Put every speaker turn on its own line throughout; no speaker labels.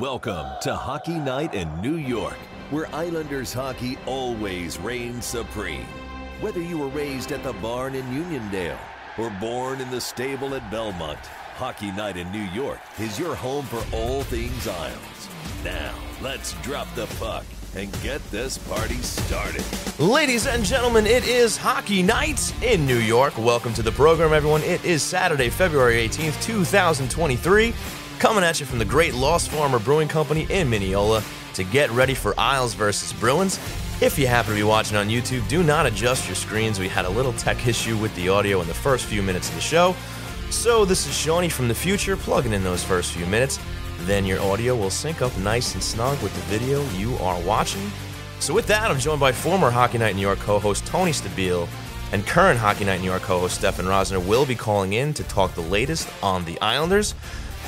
Welcome to Hockey Night in New York, where Islanders hockey always reigns supreme. Whether you were raised at the barn in Uniondale or born in the stable at Belmont, Hockey Night in New York is your home for all things Isles. Now, let's drop the puck and get this party started.
Ladies and gentlemen, it is Hockey Night in New York. Welcome to the program, everyone. It is Saturday, February 18th, 2023. Coming at you from the great Lost Farmer Brewing Company in Mineola to get ready for Isles versus Bruins. If you happen to be watching on YouTube, do not adjust your screens. We had a little tech issue with the audio in the first few minutes of the show. So, this is Shawnee from the future plugging in those first few minutes. Then your audio will sync up nice and snug with the video you are watching. So, with that, I'm joined by former Hockey Night in New York co host Tony Stabile and current Hockey Night in New York co host Stefen Rosner will be calling in to talk the latest on the Islanders.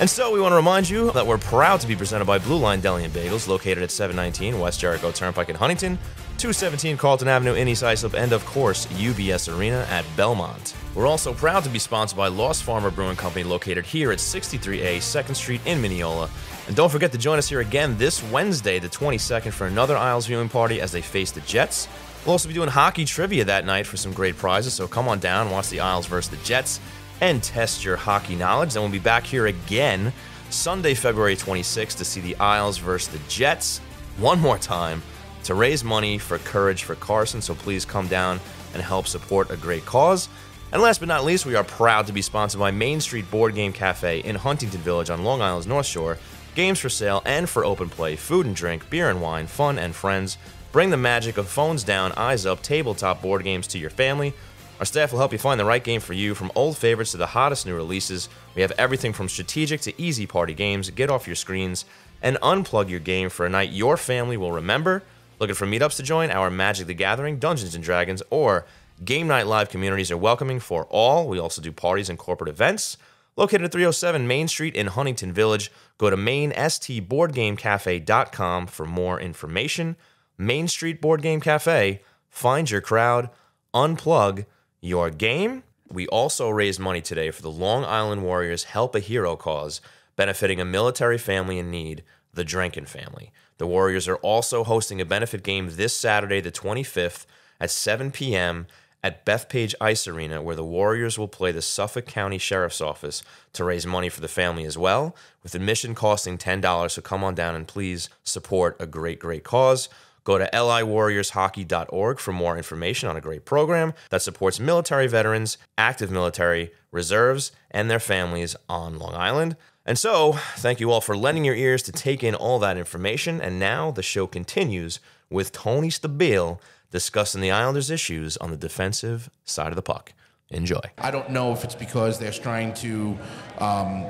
And so we want to remind you that we're proud to be presented by Blue Line Deli and Bagels, located at 719 West Jericho Turnpike in Huntington, 217 Carlton Avenue in East Islip, and of course, UBS Arena at Belmont. We're also proud to be sponsored by Lost Farmer Brewing Company, located here at 63A 2nd Street in Mineola. And don't forget to join us here again this Wednesday, the 22nd, for another Isles viewing party as they face the Jets. We'll also be doing hockey trivia that night for some great prizes, so come on down, watch the Isles versus the Jets and test your hockey knowledge. Then we'll be back here again Sunday, February 26th to see the Isles versus the Jets one more time to raise money for Courage for Carson. So please come down and help support a great cause. And last but not least, we are proud to be sponsored by Main Street Board Game Cafe in Huntington Village on Long Island's North Shore. Games for sale and for open play, food and drink, beer and wine, fun and friends. Bring the magic of phones down, eyes up, tabletop board games to your family. Our staff will help you find the right game for you from old favorites to the hottest new releases. We have everything from strategic to easy party games. Get off your screens and unplug your game for a night your family will remember. Looking for meetups to join? Our Magic the Gathering, Dungeons and Dragons, or Game Night Live communities are welcoming for all. We also do parties and corporate events. Located at 307 Main Street in Huntington Village, go to mainstboardgamecafe.com for more information. Main Street Board Game Cafe, find your crowd, unplug, your game. We also raised money today for the Long Island Warriors Help a Hero cause, benefiting a military family in need, the Drenkin family. The Warriors are also hosting a benefit game this Saturday, the 25th, at 7 p.m. at Bethpage Ice Arena, where the Warriors will play the Suffolk County Sheriff's Office to raise money for the family as well, with admission costing $10. So come on down and please support a great, great cause. Go to liwarriorshockey.org for more information on a great program that supports military veterans, active military, reserves, and their families on Long Island. And so, thank you all for lending your ears to take in all that information. And now the show continues with Tony Stabile discussing the Islanders' issues on the defensive side of the puck. Enjoy.
I don't know if it's because they're trying to um,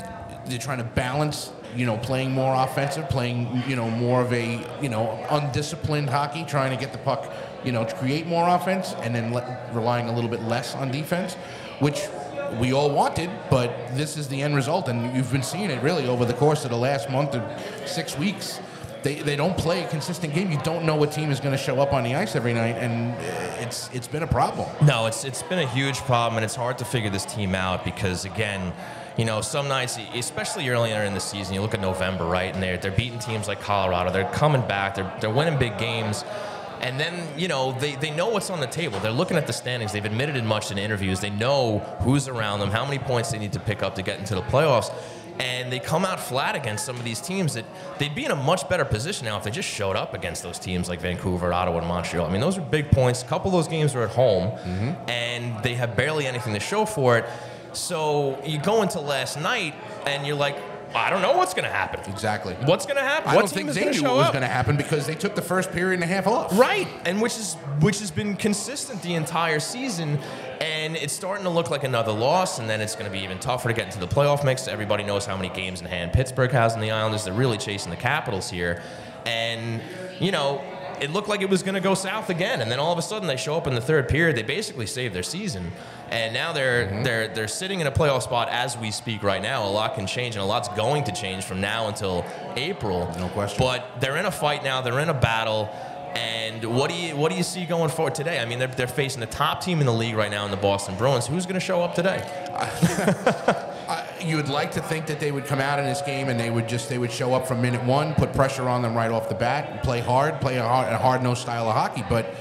they're trying to balance you know, playing more offensive, playing, you know, more of a, you know, undisciplined hockey, trying to get the puck, you know, to create more offense and then let, relying a little bit less on defense, which we all wanted, but this is the end result. And you've been seeing it really over the course of the last month or six weeks. They, they don't play a consistent game. You don't know what team is going to show up on the ice every night, and uh, it's it's been a problem.
No, it's it's been a huge problem, and it's hard to figure this team out because again, you know, some nights, especially earlier in the season, you look at November, right, and they're, they're beating teams like Colorado. They're coming back. They're, they're winning big games. And then, you know, they, they know what's on the table. They're looking at the standings. They've admitted it much in interviews. They know who's around them, how many points they need to pick up to get into the playoffs. And they come out flat against some of these teams that they'd be in a much better position now if they just showed up against those teams like Vancouver, Ottawa, and Montreal. I mean, those are big points. A couple of those games are at home, mm-hmm. and they have barely anything to show for it. So you go into last night and you're like, I don't know what's going to happen.
Exactly.
What's going to happen?
I what don't think they knew what was going to happen because they took the first period and a half off.
Right, and which is which has been consistent the entire season, and it's starting to look like another loss. And then it's going to be even tougher to get into the playoff mix. Everybody knows how many games in hand Pittsburgh has in the Islanders. They're really chasing the Capitals here, and you know it looked like it was going to go south again, and then all of a sudden they show up in the third period. They basically save their season, and now they're mm-hmm. they're they're sitting in a playoff spot as we speak right now. A lot can change, and a lot's going to change from now until April.
No question.
But they're in a fight now. They're in a battle. And what do you what do you see going forward today? I mean, they're, they're facing the top team in the league right now in the Boston Bruins. Who's going to show up today?
You would like to think that they would come out in this game and they would just they would show up from minute one, put pressure on them right off the bat, and play hard, play a hard, a hard nosed style of hockey. But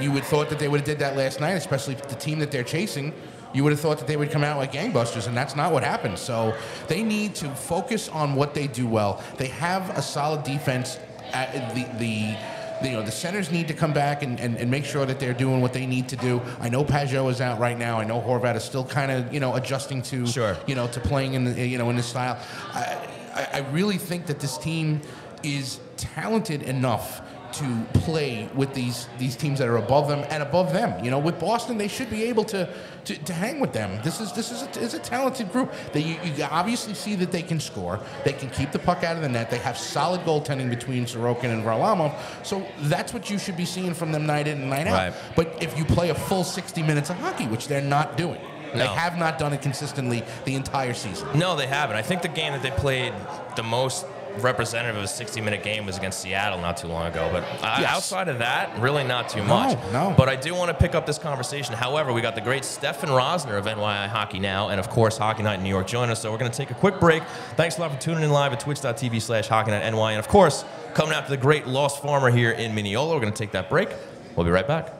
you would thought that they would have did that last night, especially the team that they're chasing. You would have thought that they would come out like gangbusters, and that's not what happened. So they need to focus on what they do well. They have a solid defense. At the the you know the centers need to come back and, and, and, make sure that they're doing what they need to do. I know Pageau is out right now. I know Horvat is still kind of you know adjusting to
sure.
you know to playing in the, you know in this style. I, I really think that this team is talented enough to play with these these teams that are above them and above them. You know, with Boston, they should be able to to, to hang with them. This is this is a, is a talented group. That you, you, obviously see that they can score. They can keep the puck out of the net. They have solid goaltending between Sorokin and Varlamov. So that's what you should be seeing from them night in and night out.
Right.
But if you play a full 60 minutes of hockey, which they're not doing.
No.
They have not done it consistently the entire season.
No, they haven't. I think the game that they played the most representative of a 60 minute game was against Seattle not too long ago. But uh,
Yes.
outside of that, really not too much.
no. no.
But I do want to pick up this conversation. However, we got the great Stefen Rosner of NYI Hockey Now and, of course, Hockey Night in New York join us. So we're going to take a quick break. Thanks a lot for tuning in live at twitch.tv slash Hockey Night NY. And, of course, coming after the great Lost Farmer here in Mineola. We're going to take that break. We'll be right back.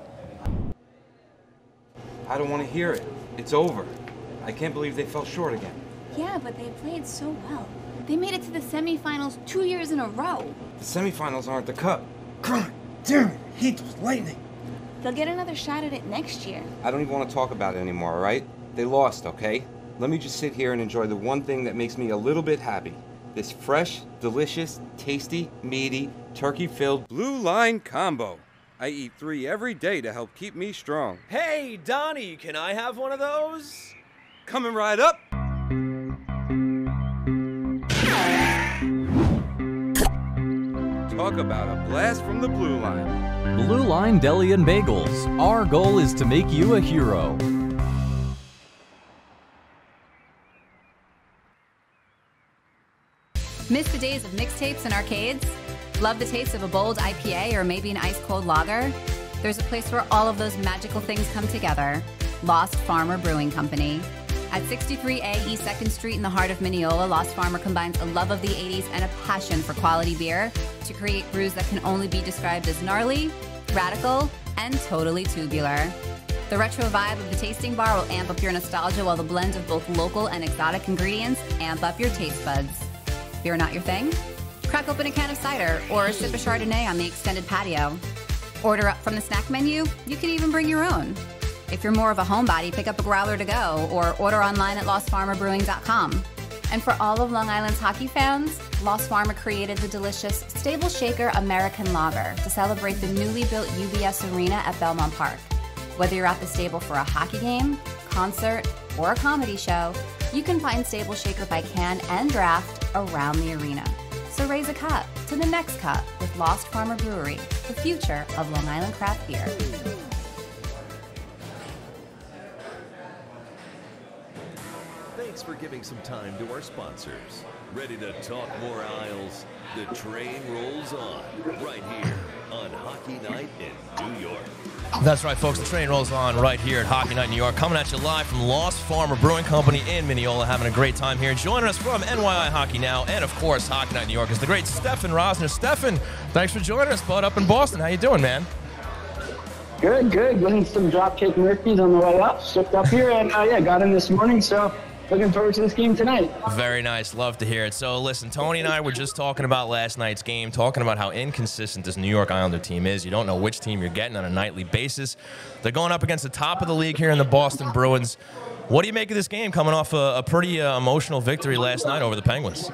I don't want to hear it. It's over. I can't believe they fell short again.
Yeah, but they played so well. They made it to the semifinals two years in a row.
The semifinals aren't the cup. God damn it! I hate those lightning.
They'll get another shot at it next year.
I don't even want to talk about it anymore, all right? They lost, okay? Let me just sit here and enjoy the one thing that makes me a little bit happy. This fresh, delicious, tasty, meaty, turkey-filled Blue Line Combo. I eat three every day to help keep me strong.
Hey, Donnie, can I have one of those?
Coming right up! Talk about a blast from the Blue Line.
Blue Line Deli and Bagels. Our goal is to make you a hero.
Miss the days of mixtapes and arcades? Love the taste of a bold IPA or maybe an ice cold lager? There's a place where all of those magical things come together Lost Farmer Brewing Company. At 63A East 2nd Street in the heart of Mineola, Lost Farmer combines a love of the 80s and a passion for quality beer to create brews that can only be described as gnarly, radical, and totally tubular. The retro vibe of the tasting bar will amp up your nostalgia while the blend of both local and exotic ingredients amp up your taste buds. Beer not your thing? Crack open a can of cider or sip a Chardonnay on the extended patio. Order up from the snack menu, you can even bring your own. If you're more of a homebody, pick up a growler to go or order online at lostfarmerbrewing.com. And for all of Long Island's hockey fans, Lost Farmer created the delicious Stable Shaker American Lager to celebrate the newly built UBS Arena at Belmont Park. Whether you're at the stable for a hockey game, concert, or a comedy show, you can find Stable Shaker by can and draft around the arena. So raise a cup to the next cup with Lost Farmer Brewery, the future of Long Island craft beer.
For giving some time to our sponsors. Ready to talk more Isles? The train rolls on right here on Hockey Night in New York.
That's right, folks. The train rolls on right here at Hockey Night New York. Coming at you live from Lost Farmer Brewing Company in Mineola. Having a great time here. Joining us from NYI Hockey Now and, of course, Hockey Night New York is the great Stefen Rosner. Stefen, thanks for joining us, bud, up in Boston. How you doing, man?
Good, good. Getting some dropkick Murphys on the way up. Shipped up here and uh, yeah, got in this morning. So looking forward to this game tonight.
Very nice. Love to hear it. So, listen, Tony and I were just talking about last night's game, talking about how inconsistent this New York Islander team is. You don't know which team you're getting on a nightly basis. They're going up against the top of the league here in the Boston Bruins. What do you make of this game coming off a, a pretty uh, emotional victory last night over the Penguins?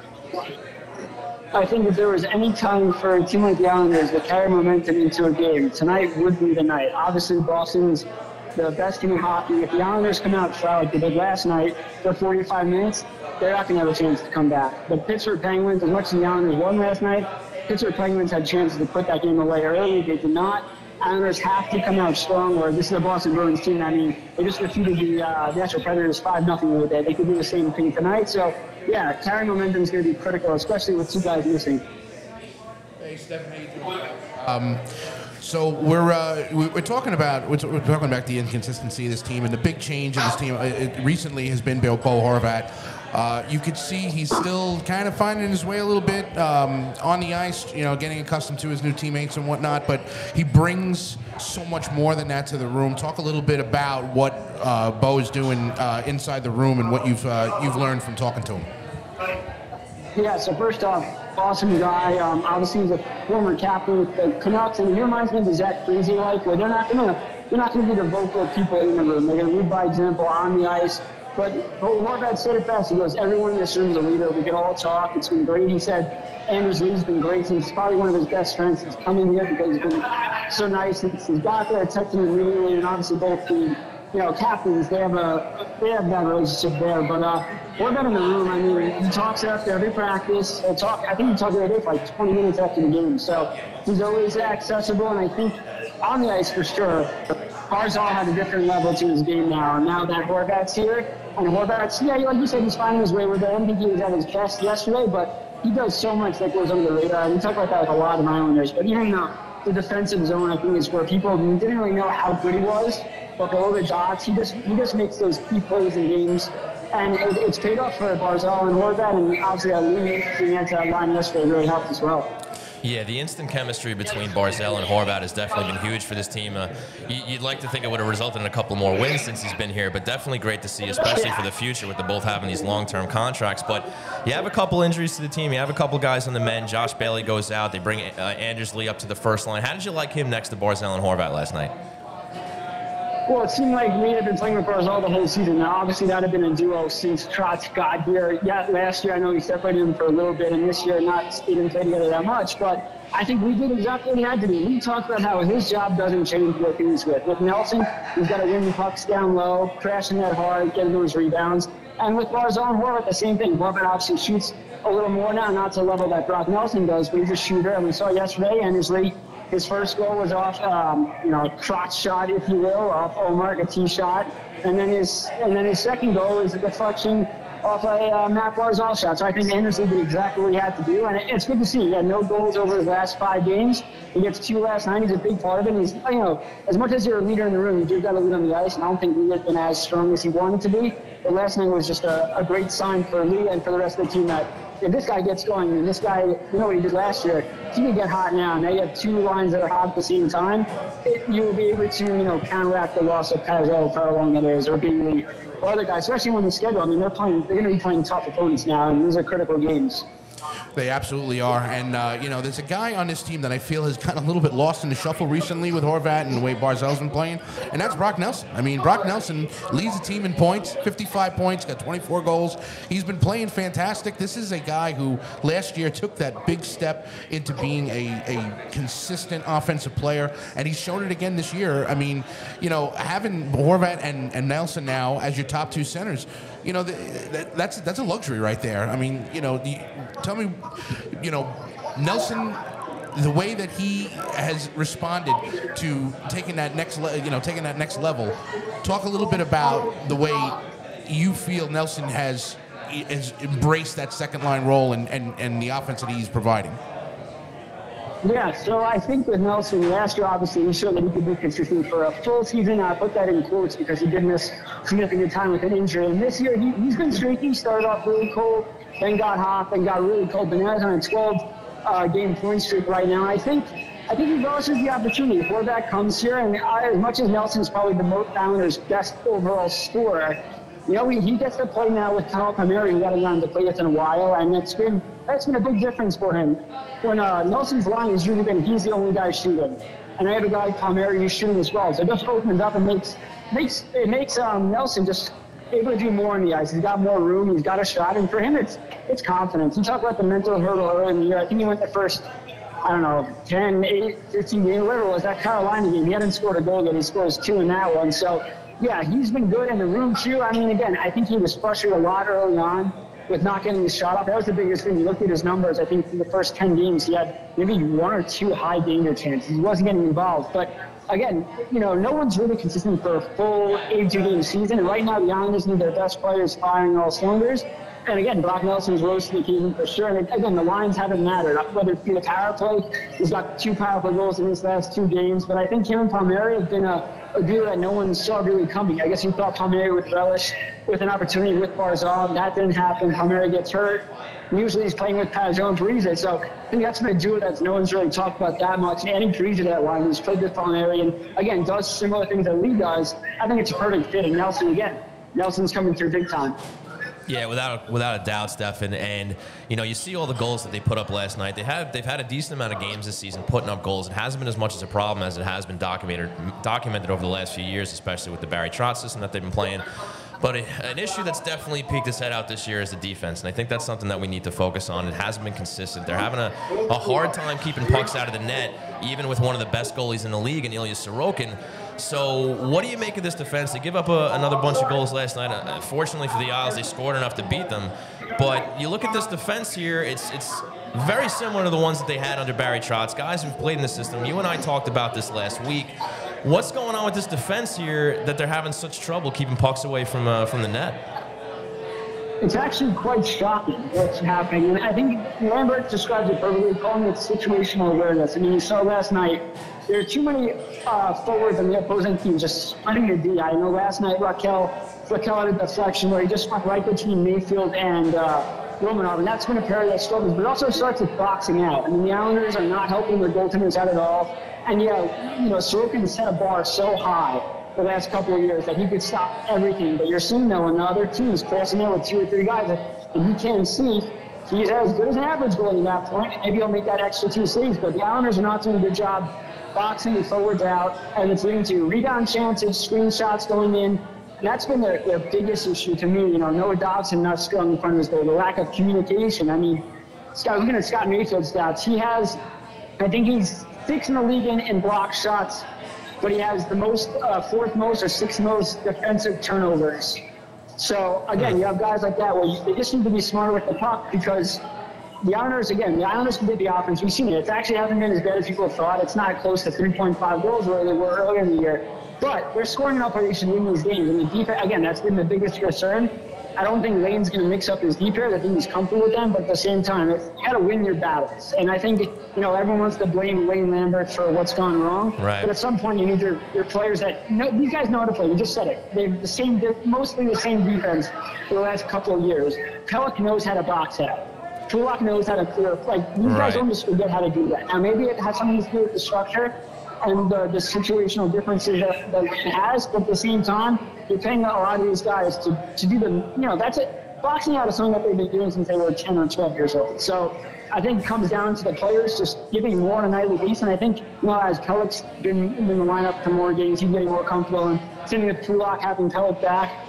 I think if there was any time for a team like the Islanders to carry momentum into a game, tonight would be the night. Obviously, Boston's the best team in hockey. If the Islanders come out flat like they did last night for 45 minutes, they're not going to have a chance to come back. The Pittsburgh Penguins, as much as the Islanders won last night, Pittsburgh Penguins had chances to put that game away early. They did not. Islanders have to come out strong, or this is a Boston Bruins team. I mean, they just defeated the uh, Nashville Predators 5 0 the other day. They could do the same thing tonight. So, yeah, carrying momentum is going to be critical, especially with two guys missing.
Hey, Steph, how? Um, So we're uh, we- we're talking about we're, talking about the inconsistency of this team and the big change in this team. Uh, It recently has been Bill Bo Horvat. Uh, you could see he's still kind of finding his way a little bit um, on the ice, you know, getting accustomed to his new teammates and whatnot. But he brings so much more than that to the room. Talk a little bit about what uh, Bo is doing uh, inside the room and what you've uh, you've learned from talking to him.
Yeah, so first off, awesome guy. Um, obviously, he's a former captain with the Canucks, and he reminds me of Zach Freezy like, where they're not gonna they're not gonna be the vocal people in the room. They're gonna lead by example on the ice. But Horvat said it best. He goes, everyone in this room is a leader. We can all talk. It's been great. He said Anders Lee's been great. He's probably one of his best friends since coming here because he's been so nice since he's got there, texting him immediately, and obviously both the you know, captains, they have a they have that relationship there. But uh, we're about in the room. I mean, he talks after every practice. He'll talk. I think he the other day for like 20 minutes after the game. So he's always accessible, and I think on the ice for sure. Barzal had a different level to his game now. And now that Horvat's here, and Horvat's yeah, like you said, he's finding his way with it. I don't think he was at his best yesterday, but he does so much that goes under the radar. We talk about that with a lot of Islanders, but even the, the defensive zone, I think, is where people didn't really know how good he was. But below the dots, he just he just makes those key plays in games, and it, it's paid off for Barzal and Horvat, and obviously that lead being into that line yesterday really helped as well.
Yeah, the instant chemistry between Barzal and Horvat has definitely been huge for this team. Uh, you, you'd like to think it would have resulted in a couple more wins since he's been here, but definitely great to see, especially for the future with the both having these long-term contracts. But you have a couple injuries to the team. You have a couple guys on the men. Josh Bailey goes out. They bring uh, Anders Lee up to the first line. How did you like him next to Barzal and Horvat last night?
Well, it seemed like Reed had been playing with Barzal the whole season. Now, obviously, that had been a duo since Trotz got here. Yeah, last year I know he separated him for a little bit, and this year not they didn't play together that much. But I think we did exactly what he had to do. He talked about how his job doesn't change what he's with. With Nelson, he's got to win the pucks down low, crashing that hard, getting those rebounds. And with Barzal and Horvat, the same thing. Horvat obviously shoots a little more now, not to the level that Brock Nelson does, but he's a shooter. And we saw yesterday, and his late his first goal was off, um, you know, a crotch shot, if you will, off Omar, a tee shot, and then his and then his second goal is a deflection off a uh, Matt shot. So I think Anderson did exactly what he had to do, and it, it's good to see. He had no goals over his last five games. He gets two last night. He's a big part of it. He's, you know, as much as you're a leader in the room, you do got to lead on the ice, and I don't think Lee has been as strong as he wanted to be. But last night was just a, a great sign for Lee and for the rest of the team that if this guy gets going, and this guy, you know what he did last year, he can get hot now. Now you have two lines that are hot at the same time. It, you will be able to, you know, counteract the loss of Pageau, how long is, or Bingley, or other guys, especially when the schedule. I mean, they're playing, they're going to be playing tough opponents now, and these are critical games.
They absolutely are. And, uh, you know, there's a guy on this team that I feel has gotten a little bit lost in the shuffle recently with Horvat and the way Barzal's been playing, and that's Brock Nelson. I mean, Brock Nelson leads the team in points, 55 points, got 24 goals. He's been playing fantastic. This is a guy who last year took that big step into being a, a consistent offensive player, and he's shown it again this year. I mean, you know, having Horvat and, and Nelson now as your top two centers, you know, th- th- that's that's a luxury right there. I mean, you know, tell me, you know, Nelson, the way that he has responded to taking that next, le- you know, taking that next level. Talk a little bit about the way you feel Nelson has has embraced that second line role and, and, and the offense that he's providing.
Yeah, so I think with Nelson last year, obviously, he showed that he could be consistent for a full season. I put that in quotes because he did miss significant time with an injury. And this year, he, he's been streaky. Started off really cold, then got hot, then got really cold. But now he's on a 12 uh, game point streak right now. I think I think he relishes the opportunity. Before that comes here, and I, as much as Nelson's probably the most Islanders' best overall scorer, you know, he, he gets to play now with Kyle Palmieri, who got around to play with in a while, and it's been that's been a big difference for him. When uh, Nelson's line has usually been he's the only guy shooting, and I have a guy Palmieri who's shooting as well. So it just opens up and makes makes it makes um, Nelson just able to do more on the ice. He's got more room. He's got a shot, and for him, it's it's confidence. You talk about the mental hurdle earlier in the year. I think he went the first. I don't know, 10, 8, 15 games, whatever it was, that Carolina game. He hadn't scored a goal yet. He scores two in that one. So, yeah, he's been good in the room, too. I mean, again, I think he was frustrated a lot early on with not getting his shot off. That was the biggest thing. You looked at his numbers. I think in the first 10 games, he had maybe one or two high danger chances. He wasn't getting involved. But again, you know, no one's really consistent for a full 82 game season. And right now, the Islanders need their best players firing all cylinders. and again, Brock Nelson's rose to the occasion for sure. And again, the lines haven't mattered. Whether it be the power play, he's got two powerful goals in his last two games. But I think him and Palmieri have been a, a duo that no one saw really coming. I guess you thought Palmieri would relish with an opportunity with Barzal. That didn't happen. Palmieri gets hurt. Usually he's playing with and Parise. So I think that's been a duo that no one's really talked about that much. And Parise that line, he's played with Palmieri and, again, does similar things that Lee does. I think it's a perfect fit. And Nelson, again, Nelson's coming through big time.
Yeah, without without a doubt, Stefen. And you know, you see all the goals that they put up last night. They have they've had a decent amount of games this season putting up goals. It hasn't been as much as a problem as it has been documented documented over the last few years, especially with the Barry Trotz system that they've been playing. But an issue that's definitely peaked its head out this year is the defense, and I think that's something that we need to focus on. It hasn't been consistent. They're having a, a hard time keeping pucks out of the net, even with one of the best goalies in the league, and Ilya Sorokin. So, what do you make of this defense? They give up a, another bunch of goals last night. Uh, fortunately for the Isles, they scored enough to beat them. But you look at this defense here; it's it's very similar to the ones that they had under Barry Trotz. Guys who've played in the system. You and I talked about this last week. What's going on with this defense here that they're having such trouble keeping pucks away from uh, from the net?
It's actually quite shocking what's happening. And I think Lambert describes it perfectly, calling it situational awareness. I mean, you saw last night there are too many uh, forwards on the opposing team just spreading the D. I know last night Rakell, Rakell had a deflection where he just went right between Mayfield and uh, Romanov, and that's been a pair that struggles. But it also starts with boxing out. I mean, the Islanders are not helping their goaltenders out at all. And yeah, you know, Sorokin set a bar so high the last couple of years that he could stop everything. But you're seeing though when the other teams crossing in with two or three guys that he can't see, he's as good as an average goalie at that point. Maybe he'll make that extra two saves. But the Islanders are not doing a good job boxing forwards out, and it's leading to rebound chances, screenshots going in. And that's been their, their biggest issue to me. You know, Noah Dobson not strong in front of his goal, the lack of communication. I mean, Scott, looking at Scott Mayfield's stats, he has, I think he's sixth in the league in, in block shots, but he has the most, uh, fourth most or sixth most defensive turnovers. So again, you have guys like that where you, they just need to be smarter with the puck because the Islanders, again, the Islanders can the offense. We've seen it. It's actually hasn't been as bad as people thought. It's not close to 3.5 goals where they were earlier in the year. But they're scoring enough where they should win these games. And the defense, again, that's been the biggest concern. I don't think Lane's going to mix up his deep I think he's comfortable with them, but at the same time, you got to win your battles. And I think, you know, everyone wants to blame Lane Lambert for what's gone wrong.
Right.
But at some point, you need your, your players that, know, these guys know how to play. You just said it. They're the same, they're mostly the same defense for the last couple of years. Pelech knows how to box out. Kulak knows how to clear. Like these guys don't forget how to do that. Now maybe it has something to do with the structure and the, the situational differences that, that it has, but at the same time, you're paying a lot of these guys to, to do the, you know, that's it. Boxing out is something that they've been doing since they were 10 or 12 years old. So I think it comes down to the players just giving more on a nightly basis. And I think, you know, as Pelech's been in the lineup for more games, he's getting more comfortable. And sitting with Kulak having Pelech back,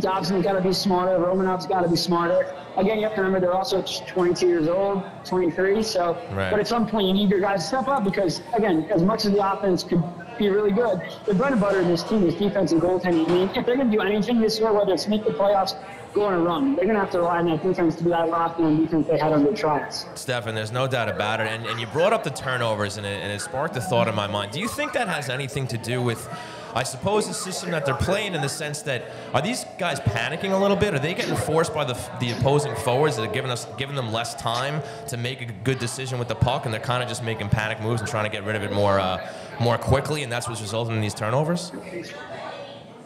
Dobson's got to be smarter. Romanov's got to be smarter. Again, you have to remember they're also 22 years old, 23. So, right. but at some point you need your guys to step up because, again, as much as the offense could be really good, the bread and butter of this team is defense and goaltending. I mean, if they're going to do anything this year, whether it's make the playoffs, go on a run, they're going to have to rely on that defense to be that lockdown defense they had under Trotz.
Stefen, there's no doubt about it. And, and you brought up the turnovers, and it, and it sparked a thought in my mind. Do you think that has anything to do with I suppose the system that they're playing in the sense that are these guys panicking a little bit? Are they getting forced by the, the opposing forwards that are giving us giving them less time to make a good decision with the puck, and they're kind of just making panic moves and trying to get rid of it more uh, more quickly, and that's what's resulting in these turnovers?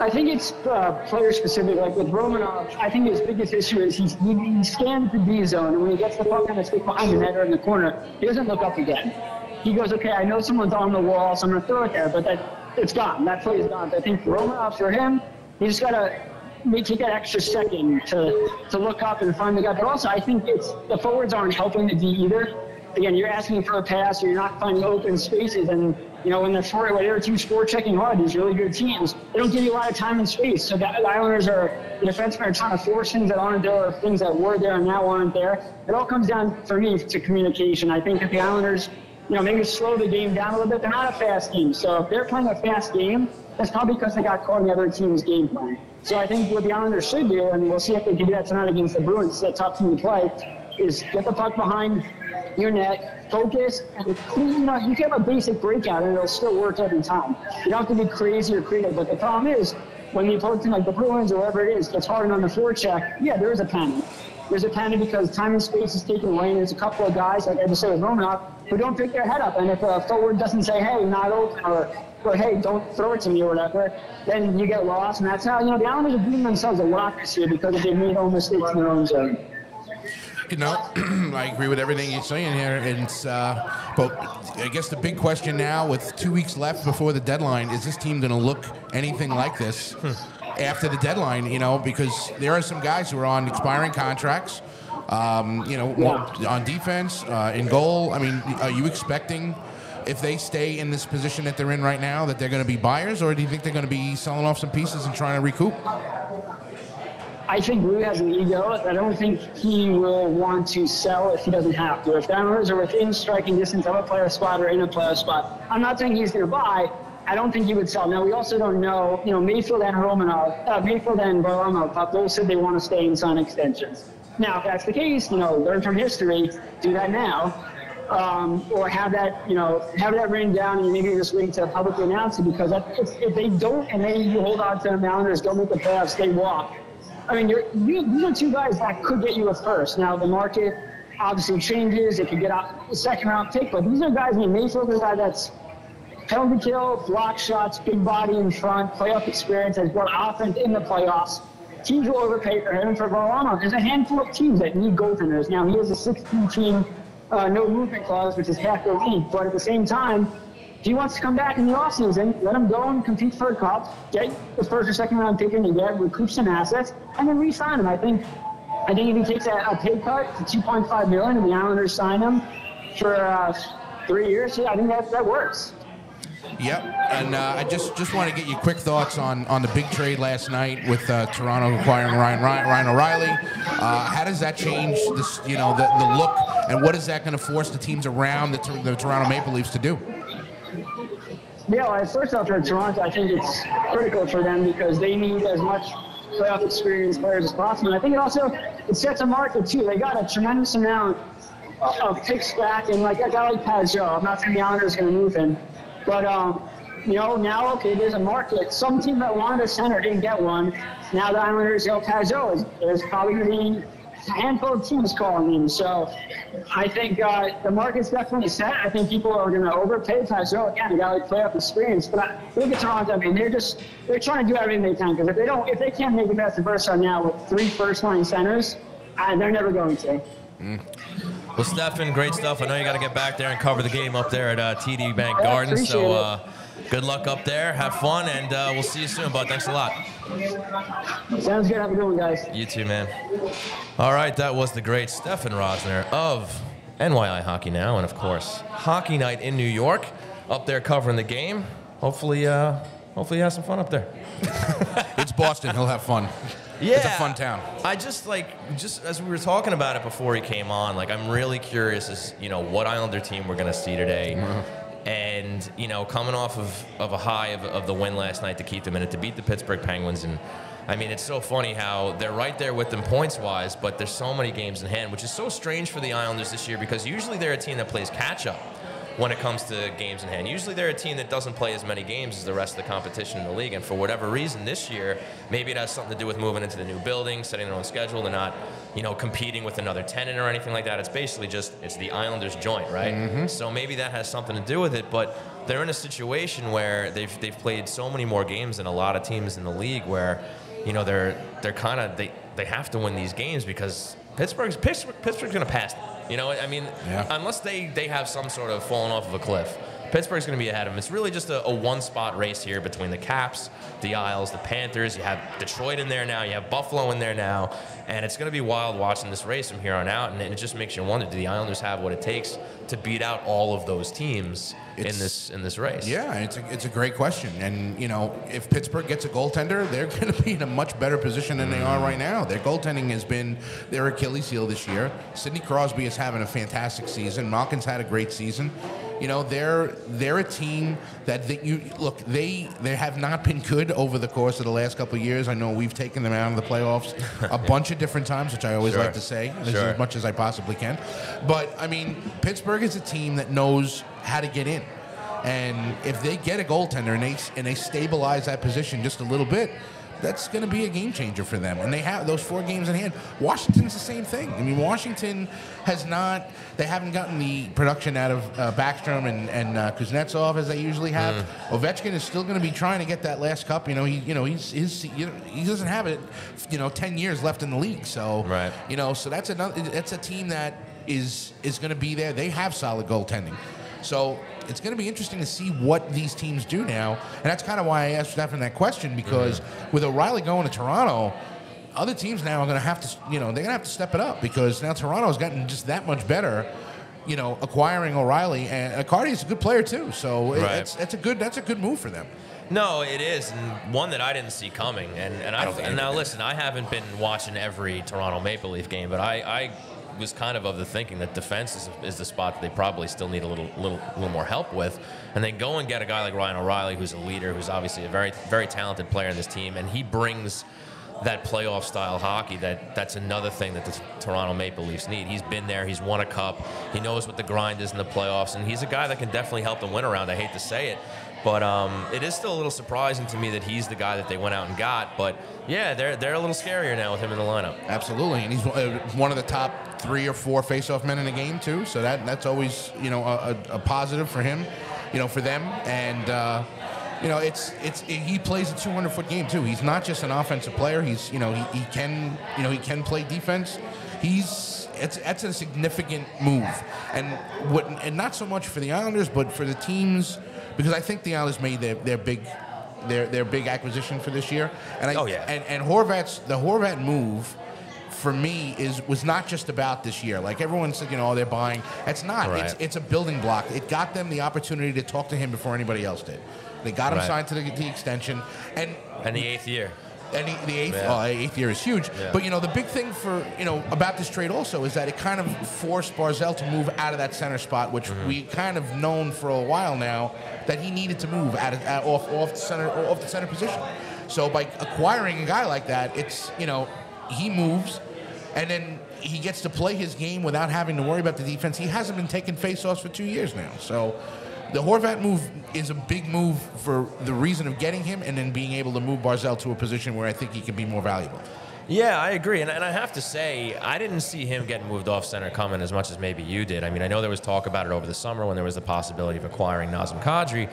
I think it's uh, player specific. Like with Romanov, I think his biggest issue is he's, he, he scans the D zone, and when he gets the puck on the stick behind the net or in the corner, he doesn't look up again. He goes, okay, I know someone's on the wall, so I'm going to throw it there, but that it's gone. That play is gone. I think Romanov, for him, he just got to take that extra second to, to look up and find the guy. But also, I think it's the forwards aren't helping the D either. Again, you're asking for a pass, or you're not finding open spaces, and you know when four, when they're two score checking hard, these really good teams, they don't give you a lot of time and space. So the Islanders are the defensemen are trying to force things that aren't there, or things that were there and now aren't there. It all comes down for me to communication. I think if the Islanders you know, maybe slow the game down a little bit. They're not a fast team. So if they're playing a fast game, that's probably because they got caught in the other team's game plan. So I think what the Islanders should do, and we'll see if they can do that tonight against the Bruins, a tough team to play, is get the puck behind your net, focus, and clean, you know, you can have a basic breakout and it'll still work every time. You don't have to be crazy or creative, but the problem is when you the opponent like the Bruins or whoever it is gets hard on the forecheck, yeah, there is a penalty. There's a panic because time and space is taken away, and there's a couple of guys, like I just said with Romanov, who don't pick their head up. And if a forward doesn't say, hey, not open, or, or hey, don't throw it to me or whatever, then you get lost. And that's how, you know, the Islanders are beating themselves a lot this year because they made all mistakes in their own zone.
You know, I agree with everything you're saying here. It's, uh, but I guess the big question now, with two weeks left before the deadline, is this team going to look anything like this after the deadline? You know, because there are some guys who are on expiring contracts. Um, you know, on defense, uh, in goal. I mean, are you expecting? If they stay in this position that they're in right now, that they're going to be buyers, or do you think they're going to be selling off some pieces and trying to recoup?
I think Lou has an ego. I don't think he will want to sell if he doesn't have to. If the Islanders are within striking distance of a player spot or in a player spot, I'm not saying he's going to buy. I don't think he would sell. Now, we also don't know, you know, Mayfield and Romanov, uh, Mayfield and Varlamov, both said they want to stay and sign extensions. Now, if that's the case, you know, learn from history, do that now. Um, or have that, you know, have that written down and maybe just wait to publicly announce it because if, if they don't and they you hold on to the Islanders, don't make the playoffs, they walk. I mean, you're, you, these are two guys that could get you a first. Now, the market obviously changes. It could get a second round pick, but these are guys, I mean, Mayfield is a guy that's penalty kill, block shots, big body in front, playoff experience, has brought offense in the playoffs. Teams will overpay for him for Varlamov. There's a handful of teams that need goaltenders. Now, he has a 16 team uh, no movement clause, which is half the league, but at the same time, if he wants to come back in the offseason, let him go and compete for a cup, get the first or second round pick in you get, recoup some assets, and then re-sign him. I think I think if he takes a, a pay cut to 2.5 million and the Islanders sign him for uh, three years, yeah, I think that, that works.
Yep, and uh, I just just want to get your quick thoughts on on the big trade last night with uh, Toronto acquiring Ryan Ryan, Ryan O'Reilly. Uh, how does that change this, you know, the, the look, and what is that going to force the teams around the, the Toronto Maple Leafs to do?
Yeah, well, first off, for Toronto, I think it's critical for them because they need as much playoff experience players as possible. And I think it also it sets a market too. They got a tremendous amount of picks back, and like a guy like Pageau, I'm not saying the Islanders going to move him, but um, you know now okay, there's a market. Some team that wanted a center didn't get one. Now the Islanders, you know, is, probably going to be a handful of teams calling him. So I think uh, the market's definitely set. I think people are going to overpay Pageau again. A guy like playoff experience, but I, look at Toronto. I mean, they're just they're trying to do everything they can because if they don't, if they can't make it past the first round now with three first line centers, uh, they're never going to.
Mm. Well, Stefen, great stuff. I know you got to get back there and cover the game up there at uh, TD Bank
I
Gardens. So uh, good luck up there. Have fun, and uh, we'll see you soon, bud. Thanks a lot.
Sounds good. Have a good one, guys.
You too, man. All right, that was the great Stefen Rosner of NYI Hockey Now, and of course, Hockey Night in New York, up there covering the game. Hopefully, uh, hopefully, he has some fun up there.
It's Boston. He'll have fun.
Yeah,
It's a fun town.
I just like just as we were talking about it before he came on, like I'm really curious as you know what Islander team we're gonna see today. And you know, coming off of, of a high of, of the win last night to keep them in it, to beat the Pittsburgh Penguins, and I mean, it's so funny how they're right there with them points wise, but there's so many games in hand, which is so strange for the Islanders this year because usually they're a team that plays catch up when it comes to games in hand. Usually they're a team that doesn't play as many games as the rest of the competition in the league. And for whatever reason this year, maybe it has something to do with moving into the new building, setting their own schedule. They're not, you know, competing with another tenant or anything like that. It's basically just it's the Islanders joint, right? Mm-hmm. So maybe that has something to do with it. But they're in a situation where they've they've played so many more games than a lot of teams in the league where, you know, they're they're kind of they they have to win these games because Pittsburgh's Pittsburgh, Pittsburgh's going to pass them. You know, I mean,
Yeah.
unless they, they have some sort of falling off of a cliff, Pittsburgh's going to be ahead of them. It's really just a, a one spot race here between the Caps, the Isles, the Panthers. You have Detroit in there now. You have Buffalo in there now. And it's going to be wild watching this race from here on out. And it just makes you wonder do the Islanders have what it takes to beat out all of those teams in this in this race?
Yeah, it's a, it's a great question. And, you know, if Pittsburgh gets a goaltender, they're going to be in a much better position than they are right now. Their goaltending has been their Achilles heel this year. Sidney Crosby is having a fantastic season. Malkin's had a great season. You know, they're they're a team that they, you look. They they have not been good over the course of the last couple of years. I know we've taken them out of the playoffs a bunch of different times, which I always
Sure.
like to say
Sure.
as much as I possibly can. But I mean, Pittsburgh is a team that knows how to get in. And if they get a goaltender and they and they stabilize that position just a little bit, that's going to be a game changer for them. And they have those four games in hand. Washington's the same thing. I mean, Washington has not, they haven't gotten the production out of uh, Backstrom and, and uh, Kuznetsov as they usually have.
Mm.
Ovechkin is still going to be trying to get that last cup. You know, he, you know, he's, his, you know, he doesn't have it, you know, 10 years left in the league. So,
Right.
you know, so that's another, that's a team that is, is going to be there. They have solid goaltending. So it's going to be interesting to see what these teams do now. And that's kind of why I asked Stefen that question because mm-hmm. with O'Reilly going to Toronto, other teams now are going to have to, you know, they're going to have to step it up because now Toronto's gotten just that much better. You know, acquiring O'Reilly and Acciari is a good player too, so
Right.
it's that's a good that's a good move for them.
No, it is, and one that I didn't see coming. And and I
don't think
and now listen, I haven't been watching every Toronto Maple Leaf game, but I, I was kind of of the thinking that defense is, is the spot that they probably still need a little little little more help with, and then go and get a guy like Ryan O'Reilly, who's a leader, who's obviously a very very talented player in this team, and he brings that playoff style hockey that that's another thing that the Toronto Maple Leafs need. He's been there, he's won a cup, he knows what the grind is in the playoffs, and he's a guy that can definitely help them win around. I hate to say it. But um, it is still a little surprising to me that he's the guy that they went out and got. But yeah, they're they're a little scarier now with him in the lineup.
Absolutely, and he's uh, one of the top three or four face-off men in the game too. So that that's always you know a, a, a positive for him, you know for them, and uh, you know it's it's he plays a 200 foot game too. He's not just an offensive player. He's you know he, he can you know he can play defense. He's it's that's a significant move, and what and not so much for the Islanders, but for the teams because I think the Islanders made their, their big their their big acquisition for this year. And I,
Oh, yeah.
and and Horvat's the Horvat move for me is was not just about this year. Like everyone said, you know, oh, they're buying. It's not.
Right.
It's it's a building block. It got them the opportunity to talk to him before anybody else did. They got him
Right.
signed to the, the extension, and
And the eighth year.
and the, the eighth,
Yeah.
oh, eighth year is huge.
Yeah.
But you know, the big thing for you know about this trade also is that it kind of forced Barzal to move out of that center spot, which
Mm-hmm.
we kind of known for a while now that he needed to move out of, out, off off the center off the center position. So by acquiring a guy like that, it's you know he moves, and then he gets to play his game without having to worry about the defense. He hasn't been taking faceoffs for two years now, so. The Horvat move is a big move for the reason of getting him and then being able to move Barzal to a position where I think he can be more valuable.
Yeah, I agree, and, and I have to say, I didn't see him getting moved off center coming as much as maybe you did. I mean, I know there was talk about it over the summer when there was the possibility of acquiring Nazem Kadri,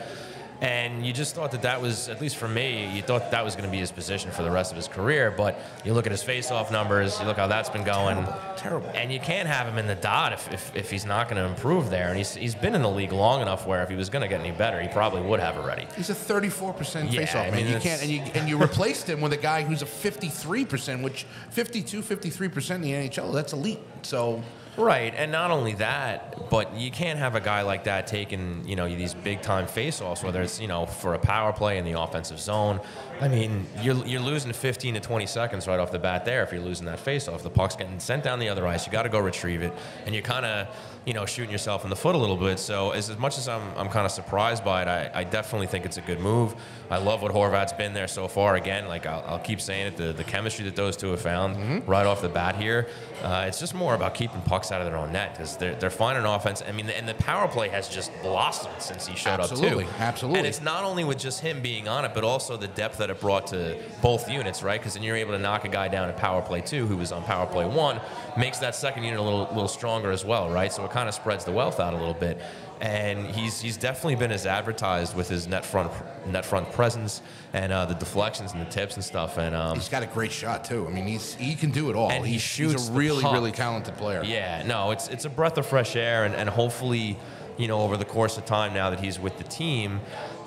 and you just thought that that was, at least for me, you thought that was going to be his position for the rest of his career. But you look at his face-off numbers, you look how that's been going,
Terrible, terrible.
and you can't have him in the dot if, if, if he's not going to improve there. And he's, he's been in the league long enough where if he was going to get any better, he probably would have already.
He's a 34%
Yeah,
faceoff
I
man.
mean,
you can't, and you and you replaced him with a guy who's a 53%, which 52, 53% in the NHL. That's elite. So
Right, and not only that, but you can't have a guy like that taking you know these big time face-offs, whether it's you know for a power play in the offensive zone. I mean, you're you're losing 15 to 20 seconds right off the bat there if you're losing that face-off. The puck's getting sent down the other ice. You got to go retrieve it, and you're kind of you know shooting yourself in the foot a little bit. So as, as much as I'm I'm kind of surprised by it, I, I definitely think it's a good move. I love what Horvat's been there so far. Again, like I'll, I'll keep saying it, the the chemistry that those two have found right off the bat here. Uh, it's just more about keeping pucks out of their own net because they're, they're finding offense. I mean, and the power play has just blossomed since he showed
Absolutely,
up too.
absolutely.
And it's not only with just him being on it, but also the depth that it brought to both units, right? Because then you're able to knock a guy down at power play two, who was on power play one, makes that second unit a little little stronger as well, right? So it kind of spreads the wealth out a little bit. And he's he's definitely been as advertised with his net front net front presence and uh, the deflections and the tips and stuff. And um,
he's got a great shot too. I mean, he's he can do it all.
And he
he's,
shoots
He's a really, really talented player.
Yeah, no, it's it's a breath of fresh air, and, and hopefully, you know, over the course of time, now that he's with the team,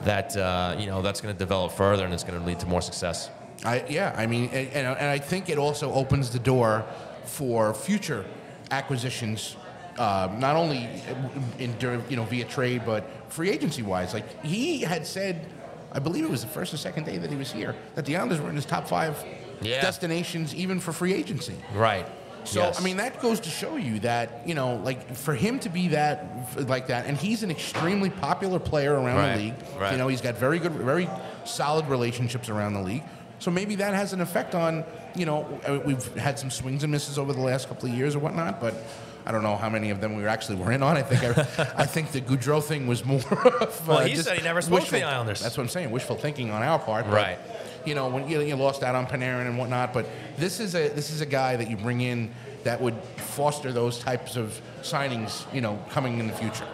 that uh, you know that's going to develop further, and it's going to lead to more success.
I, yeah, I mean, and and I think it also opens the door for future acquisitions, uh, not only in dur- you know via trade, but free agency wise. Like he had said, I believe it was the first or second day that he was here that the Islanders were in his top five
Yeah.
destinations, even for free agency.
Right.
So
Yes.
I mean that goes to show you that you know like for him to be that like that, and he's an extremely popular player around
Right,
the league.
right.
You know he's got very good, very solid relationships around the league. So maybe that has an effect on you know uh, we've had some swings and misses over the last couple of years or whatnot, but. I don't know how many of them we actually were in on. I think I, I think the Gaudreau thing was more of.
Well,
uh,
he said he never spoke to the Islanders.
That's what I'm saying. Wishful thinking on our part. but,
Right.
you know, when you, you lost out on Panarin and whatnot. But this is a this is a guy that you bring in that would foster those types of signings, you know, coming in the future.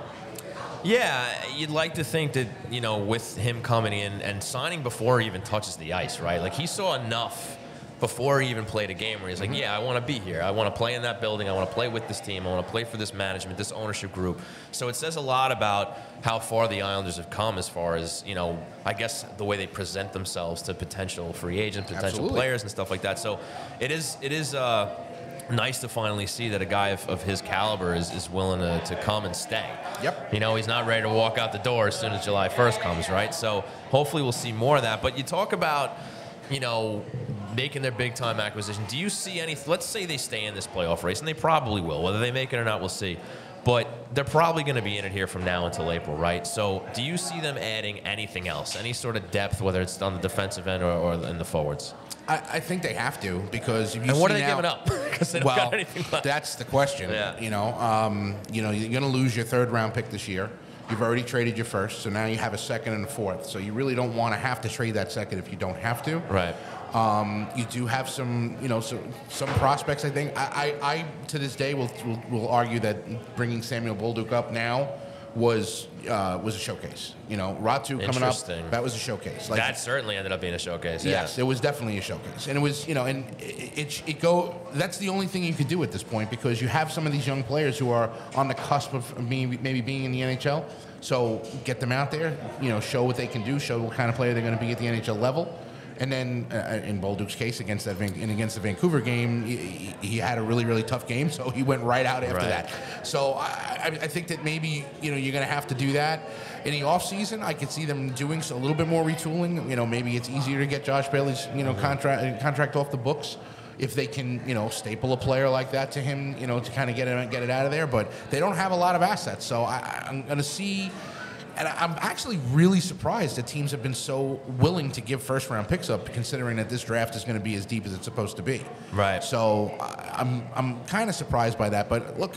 Yeah, you'd like to think that, you know, with him coming in and signing before he even touches the ice, right? Like he saw enough before he even played a game where he's like, yeah, I want to be here. I want to play in that building. I want to play with this team. I want to play for this management, this ownership group. So it says a lot about how far the Islanders have come as far as, you know, I guess the way they present themselves to potential free agents, potential
Absolutely.
players and stuff like that. So it is, it is, uh, nice to finally see that a guy of, of his caliber is, is willing to, to come and stay.
Yep.
You know, he's not ready to walk out the door as soon as July 1st comes, right? So hopefully we'll see more of that. But you talk about, you know, making their big time acquisition. Do you see any, let's say they stay in this playoff race, and they probably will. Whether they make it or not, we'll see. But they're probably going to be in it here from now until April, right? So do you see them adding anything else, any sort of depth, whether it's on the defensive end or, or in the forwards?
I, I think they have to because if you
And what are they
now-
giving up? they don't
well,
got anything left.
that's the question.
Yeah.
You know, um, you know, you're going to lose your third round pick this year. You've already traded your first, so now you have a second and a fourth. So you really don't want to have to trade that second if you don't have to.
Right.
Um, you do have some, you know, some, some prospects. I think I, I, I to this day will, will will argue that bringing Samuel Bolduc up now was uh, was a showcase. You know, Ratu coming up, that was a showcase. Like,
that certainly ended up being a showcase. Yeah.
Yes, it was definitely a showcase, and it was you know, and it, it, it go. That's the only thing you could do at this point because you have some of these young players who are on the cusp of maybe, maybe being in the NHL. So get them out there, you know, show what they can do, show what kind of player they're going to be at the NHL level. And then, uh, uh in Bolduc's case, against that Van- and against the Vancouver game, he, he- had a really, really tough game, so he went right out after
Right.
that. So I, I think that maybe you know you're going to have to do that in the off season. I could see them doing a little bit more retooling. You know, maybe it's easier to get Josh Bailey's you know mm-hmm. contract uh, contract off the books if they can you know staple a player like that to him. You know, to kind of get it get it out of there. But they don't have a lot of assets, so I, I'm going to see. And I'm actually really surprised that teams have been so willing to give first round picks up, considering that this draft is going to be as deep as it's supposed to be.
Right.
So I'm I'm kind of surprised by that. But look,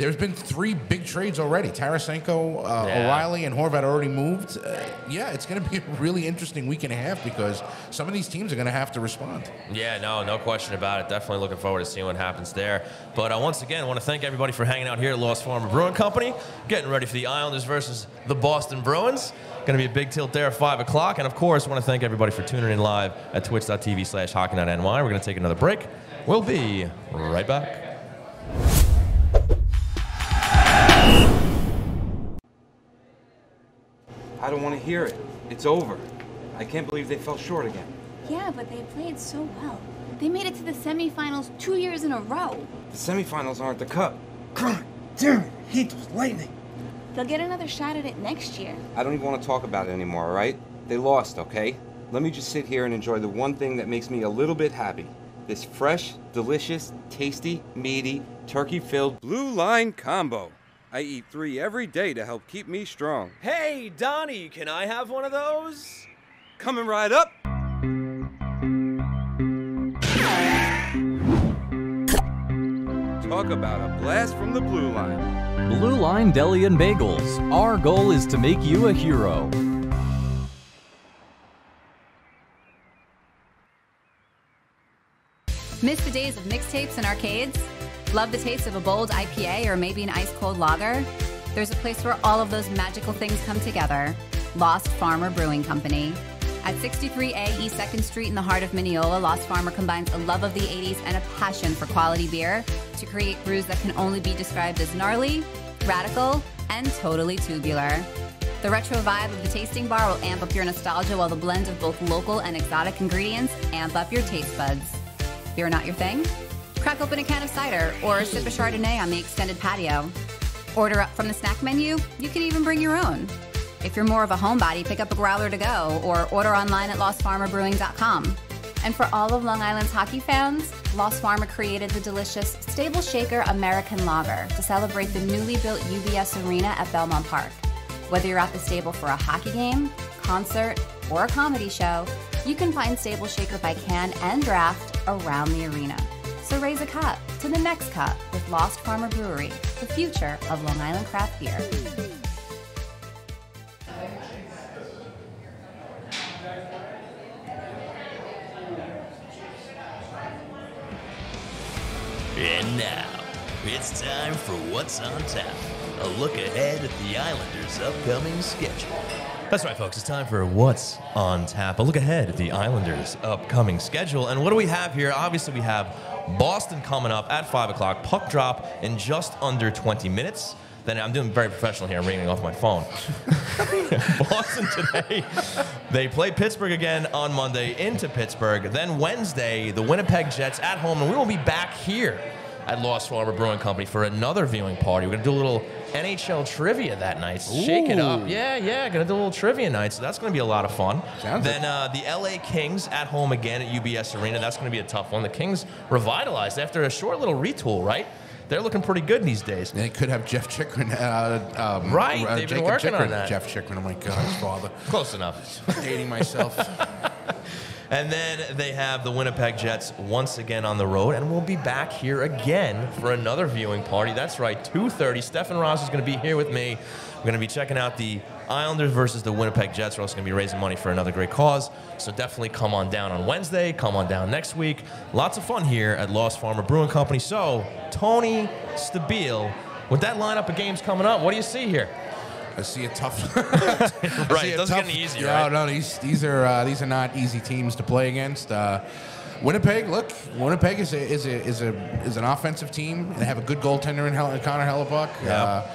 there's been three big trades already. Tarasenko, uh,
Yeah.
O'Reilly, and Horvat already moved. Uh, yeah, it's going to be a really interesting week and a half because some of these teams are going to have to respond.
Yeah, no, no question about it. Definitely looking forward to seeing what happens there. But uh, once again, I want to thank everybody for hanging out here at Lost Farmer Brewing Company, getting ready for the Islanders versus the Boston Bruins. Going to be a big tilt there at 5 o'clock. And of course, I want to thank everybody for tuning in live at twitch.tv slash hockey.ny. We're going to take another break. We'll be right back.
I don't want to hear it. It's over. I can't believe they fell short again.
Yeah, but they played so well. They made it to the semifinals two years in a row.
The semifinals aren't the cup. God damn it! I hate those lightning.
They'll get another shot at it next year.
I don't even want to talk about it anymore, all right? They lost, okay? Let me just sit here and enjoy the one thing that makes me a little bit happy. This fresh, delicious, tasty, meaty, turkey-filled Blue Line Combo. I eat three every day to help keep me strong.
Hey, Donnie, can I have one of those?
Coming right up. Talk about a blast from the blue line.
Blue Line Deli and Bagels. Our goal is to make you a hero.
Miss the days of mixtapes and arcades? Love the taste of a bold IPA or maybe an ice cold lager? There's a place where all of those magical things come together Lost Farmer Brewing Company. At 63A East 2nd Street in the heart of Mineola, Lost Farmer combines a love of the 80s and a passion for quality beer to create brews that can only be described as gnarly, radical, and totally tubular. The retro vibe of the tasting bar will amp up your nostalgia while the blend of both local and exotic ingredients amp up your taste buds. Beer not your thing? Crack open a can of cider or sip a Chardonnay on the extended patio. Order up from the snack menu, you can even bring your own. If you're more of a homebody, pick up a growler to go or order online at lostfarmerbrewing.com. And for all of Long Island's hockey fans, Lost Farmer created the delicious Stable Shaker American Lager to celebrate the newly built UBS Arena at Belmont Park. Whether you're at the stable for a hockey game, concert, or a comedy show, you can find Stable Shaker by can and draft around the arena. So raise a cup to the next cup with Lost Farmer Brewery, the future of Long Island craft beer.
And now, it's time for What's on Tap a look ahead at the Islanders' upcoming schedule. That's right, folks. It's time for What's on Tap, a look ahead at the Islanders' upcoming schedule. And what do we have here? Obviously, we have Boston coming up at 5 o'clock, puck drop in just under 20 minutes. Then I'm doing very professional here. I'm reading off my phone. Boston today. They play Pittsburgh again on Monday into Pittsburgh. Then Wednesday, the Winnipeg Jets at home, and we will be back here at Lost Farmer Brewing Company for another viewing party. We're gonna do a little NHL trivia that night. Shake it up. Yeah, yeah. Gonna do a little trivia night, so that's gonna be a lot of fun.
Sounds
then uh, the LA Kings at home again at UBS Arena. That's gonna be a tough one. The Kings revitalized after a short little retool, right? They're looking pretty good these days.
They could have Jeff Chychrun. Uh, um,
Right,
uh,
they've been working on
Chychrun.
that.
Jeff Chychrun. Oh my God, his father.
Close enough.
Dating myself.
And then they have the Winnipeg Jets once again on the road, and we'll be back here again for another viewing party. That's right, 2.30. Stefen Ross is going to be here with me. We're going to be checking out the Islanders versus the Winnipeg Jets. We're also going to be raising money for another great cause. So definitely come on down on Wednesday. Come on down next week. Lots of fun here at Lost Farmer Brewing Company. So, Tony Stabile, with that lineup of games coming up, what do you see here?
I see a tough.
Right, it doesn't get any easier,
No,
right?
no, these these are uh, these are not easy teams to play against. Uh, Winnipeg, look, Winnipeg is a, is a, is a is an offensive team. They have a good goaltender in Hel- Connor Hellebuyck.
Yeah.
Uh,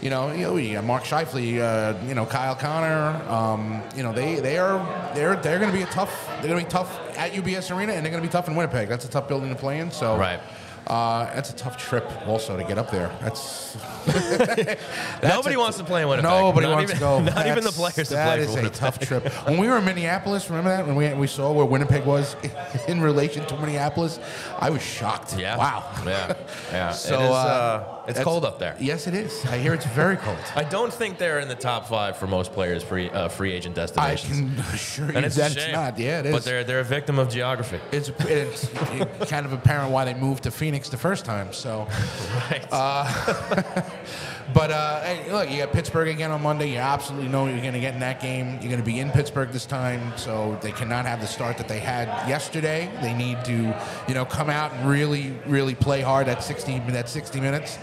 you know, you know, you got Mark Scheifele, uh, you know, Kyle Connor. Um, you know, they they are they're they're going to be a tough. They're going to be tough at UBS Arena, and they're going to be tough in Winnipeg. That's a tough building to play in. So
Right.
Uh, that's a tough trip also to get up there. That's
Nobody wants to play in Winnipeg.
Nobody
Not
wants
even-
to go.
Not even the players that
is a tough trip. When we were in Minneapolis, remember that when we we saw where Winnipeg was in relation to Minneapolis, I was shocked.
Yeah.
Wow.
Yeah. Yeah.
So
it is,
uh,
uh, it's
that's-
cold up there.
Yes, it is. I hear it's very cold.
I don't think they're in the top five for most players free uh, free agent destinations.
I can assure you
and it's
that
a shame.
it's not. Yeah, it is.
But they're they're a victim of geography.
it's, it's kind of apparent why they moved to Phoenix the first time. So,
Right.
but uh, hey, look, you got Pittsburgh again on Monday. You absolutely know you're going to get in that game. You're going to be in Pittsburgh this time, so they cannot have the start that they had yesterday. They need to, you know, come out and really, really play hard at 60 that 60 minutes.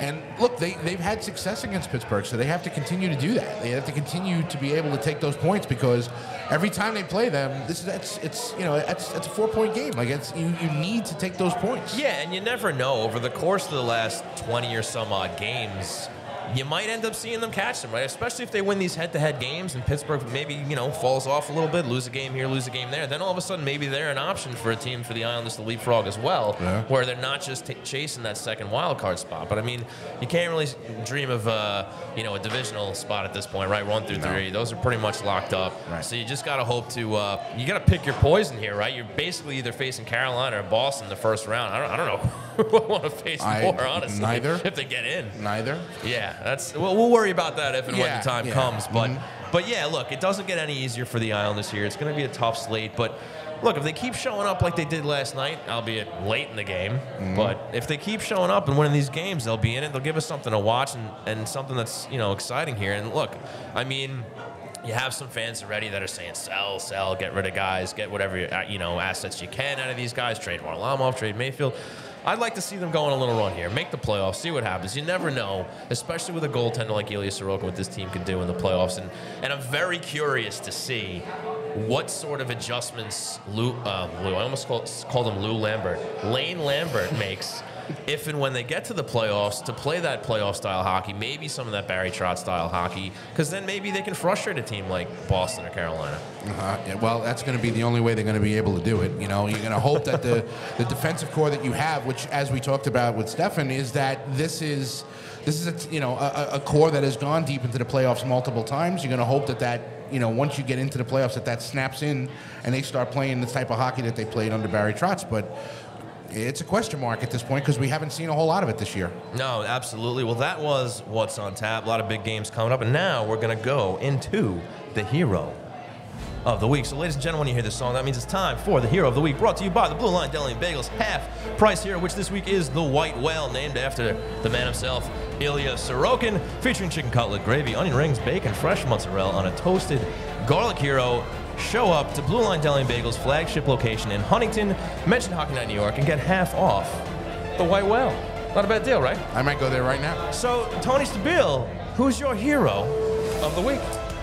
And look, they, they've had success against Pittsburgh, so they have to continue to do that. They have to continue to be able to take those points because every time they play them, this is that's it's you know it's it's a four point game. Like it's you, you need to take those points.
yeah, and you never know over the course of the last twenty or some odd games. You might end up seeing them catch them, right? Especially if they win these head-to-head games and Pittsburgh maybe you know falls off a little bit, lose a game here, lose a game there. Then all of a sudden maybe they're an option for a team for the Islanders to leapfrog as well,
Yeah.
where they're not just t- chasing that second wild card spot. But I mean, you can't really dream of uh, you know a divisional spot at this point, right? One through three, those are pretty much locked up.
Right.
So you just got to hope to uh, you got to pick your poison here, right? You're basically either facing Carolina or Boston in the first round. I don't, I don't know who I want to face
I-
more, honestly.
neither.
If they get in.
Neither.
Yeah, that's well. We'll worry about that if and when the time
yeah.
comes. But
Mhm.
but yeah, look, it doesn't get any easier for the Islanders here. It's going to be a tough slate, but. Look, if they keep showing up like they did last night, albeit late in the game,
Mm-hmm.
but if they keep showing up and winning these games, they'll be in it. They'll give us something to watch and, and something that's you know exciting here. And look, I mean, you have some fans already that are saying sell, sell, get rid of guys, get whatever uh, you know assets you can out of these guys, trade Varlamov, trade Mayfield. I'd like to see them go on a little run here, make the playoffs, see what happens. You never know, especially with a goaltender like Ilya Sorokin, what this team can do in the playoffs. And and I'm very curious to see what sort of adjustments Lou, uh, Lou I almost called, called him Lou Lambert, Lane Lambert makes if and when they get to the playoffs to play that playoff style hockey, maybe some of that Barry Trotz style hockey, because then maybe they can frustrate a team like Boston or Carolina.
Uh, yeah, well, that's going to be the only way they're going to be able to do it. You know, you're going to hope that the, the defensive core that you have, which, as we talked about with Stefen, is that this is this is a you know a, a core that has gone deep into the playoffs multiple times. You're going to hope that that you know once you get into the playoffs that that snaps in and they start playing the type of hockey that they played under Barry Trotz, but. It's a question mark at this point because we haven't seen a whole lot of it this year.
No, absolutely. Well, that was what's on tap. A lot of big games coming up, and now we're going to go into the hero of the week. So, ladies and gentlemen, when you hear this song, that means it's time for the hero of the week, brought to you by the Blue Line Deli and Bagels half price hero, which this week is the White Whale, named after the man himself, Ilya Sorokin, featuring chicken cutlet, gravy, onion rings, bacon, fresh mozzarella on a toasted garlic hero. Show up to Blue Line Deli and Bagels flagship location in Huntington, mention Hockey Night New York, and get half off the White Whale. Not a bad deal, right?
I might go there right now.
So, Tony Stabile, who's your hero of the week?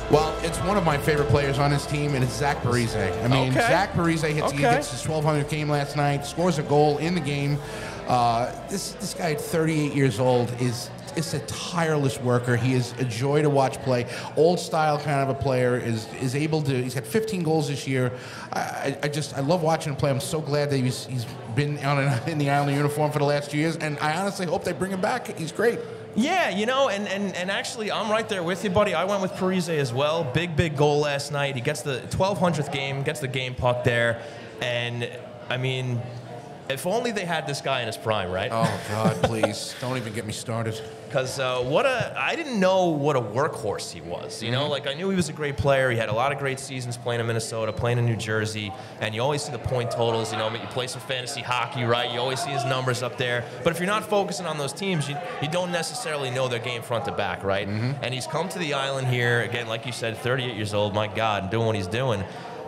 Well, it's one of my favorite players on his team, and it's Zach Parise. I mean,
Okay.
Zach Parise hits,
Okay.
gets his 1200th game last night, scores a goal in the game. Uh, this this guy at 38 years old is is a tireless worker. He is a joy to watch play. Old style kind of a player is is able to. He's had 15 goals this year. I, I, just I love watching him play. I'm so glad that he's he's been on an, in the Islander uniform for the last two years, and I honestly hope they bring him back. He's great.
Yeah, you know, and, and, and actually, I'm right there with you, buddy. I went with Parise as well. Big, big goal last night. He gets the 1200th game, gets the game puck there. And, I mean, if only they had this guy in his prime, right?
Oh God, please don't even get me started.
Because uh, what a, I didn't know what a workhorse he was. You know,
Mhm.
like I knew he was a great player. He had a lot of great seasons playing in Minnesota, playing in New Jersey, and you always see the point totals. You know, you play some fantasy hockey, right? You always see his numbers up there. But if you're not focusing on those teams, you, you don't necessarily know their game front to back, right? And he's come to the island here again, like you said, 38 years old. My God, and doing what he's doing.